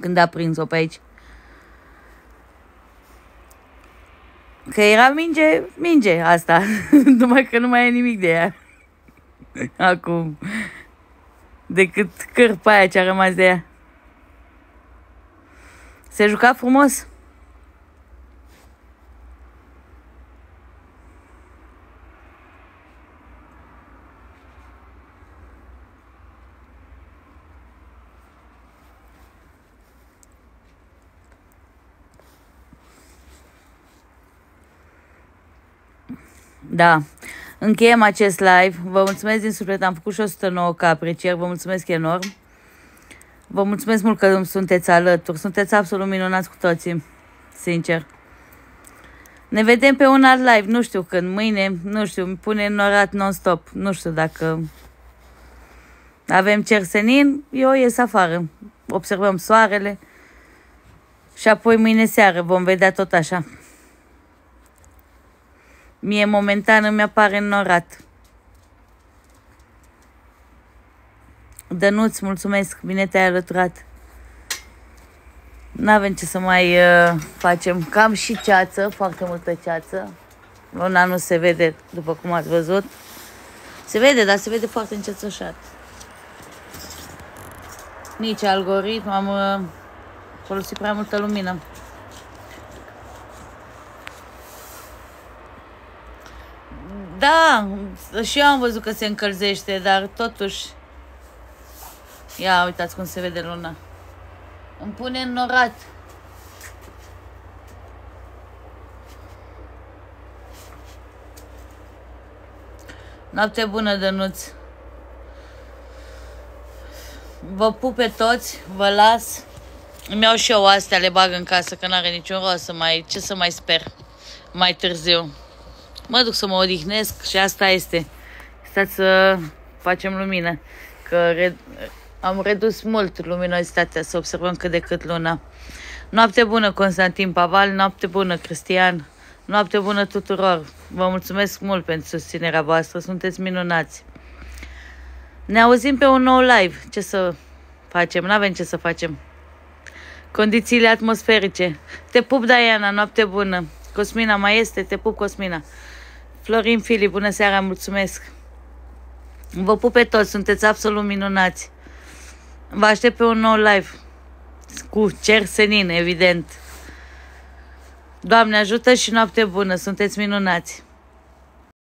Când a prins-o pe aici. Că era minge, minge asta. (laughs) Numai că nu mai e nimic de ea. Acum. Decât cârpa aia ce a rămas de ea. Se juca frumos. Da. Încheiem acest live. Vă mulțumesc din suflet. Am făcut și 109 ca aprecieri. Vă mulțumesc enorm. Vă mulțumesc mult că sunteți alături. Sunteți absolut minunați cu toții. Sincer. Ne vedem pe un alt live. Nu știu când. Mâine, nu știu, îmi pune norat non-stop. Nu știu dacă avem cer senin. Eu ies afară. Observăm soarele. Și apoi mâine seară vom vedea tot așa. Mie momentan îmi apare norat. Dănuț, mulțumesc, bine te-ai alăturat. Nu avem ce să mai uh, facem. Cam și ceață, foarte multă ceață. Luna nu se vede, după cum ați văzut. Se vede, dar se vede foarte încetășat. Nici algoritm, am uh, folosit prea multă lumină. Da, și eu am văzut că se încălzește, dar totuși... Ia, uitați cum se vede luna. Îmi pune norat. Noapte bună, Dănuț. Vă pup pe toți, vă las. Îmi iau și eu astea, le bag în casă, că n-are niciun rost să mai... Ce să mai sper mai târziu. Mă duc să mă odihnesc și asta este. Stați să facem lumină. Că re- am redus mult luminositatea, să observăm cât de cât luna. Noapte bună, Constantin Paval, noapte bună, Cristian, noapte bună tuturor. Vă mulțumesc mult pentru susținerea voastră, sunteți minunați. Ne auzim pe un nou live. Ce să facem? Nu avem ce să facem. Condițiile atmosferice. Te pup, Diana, noapte bună. Cosmina mai este, te pup, Cosmina. Florin Filip, bună seara, mulțumesc. Vă pup pe toți, sunteți absolut minunați. Vă aștept pe un nou live cu cer senin, evident. Doamne ajută și noapte bună, sunteți minunați.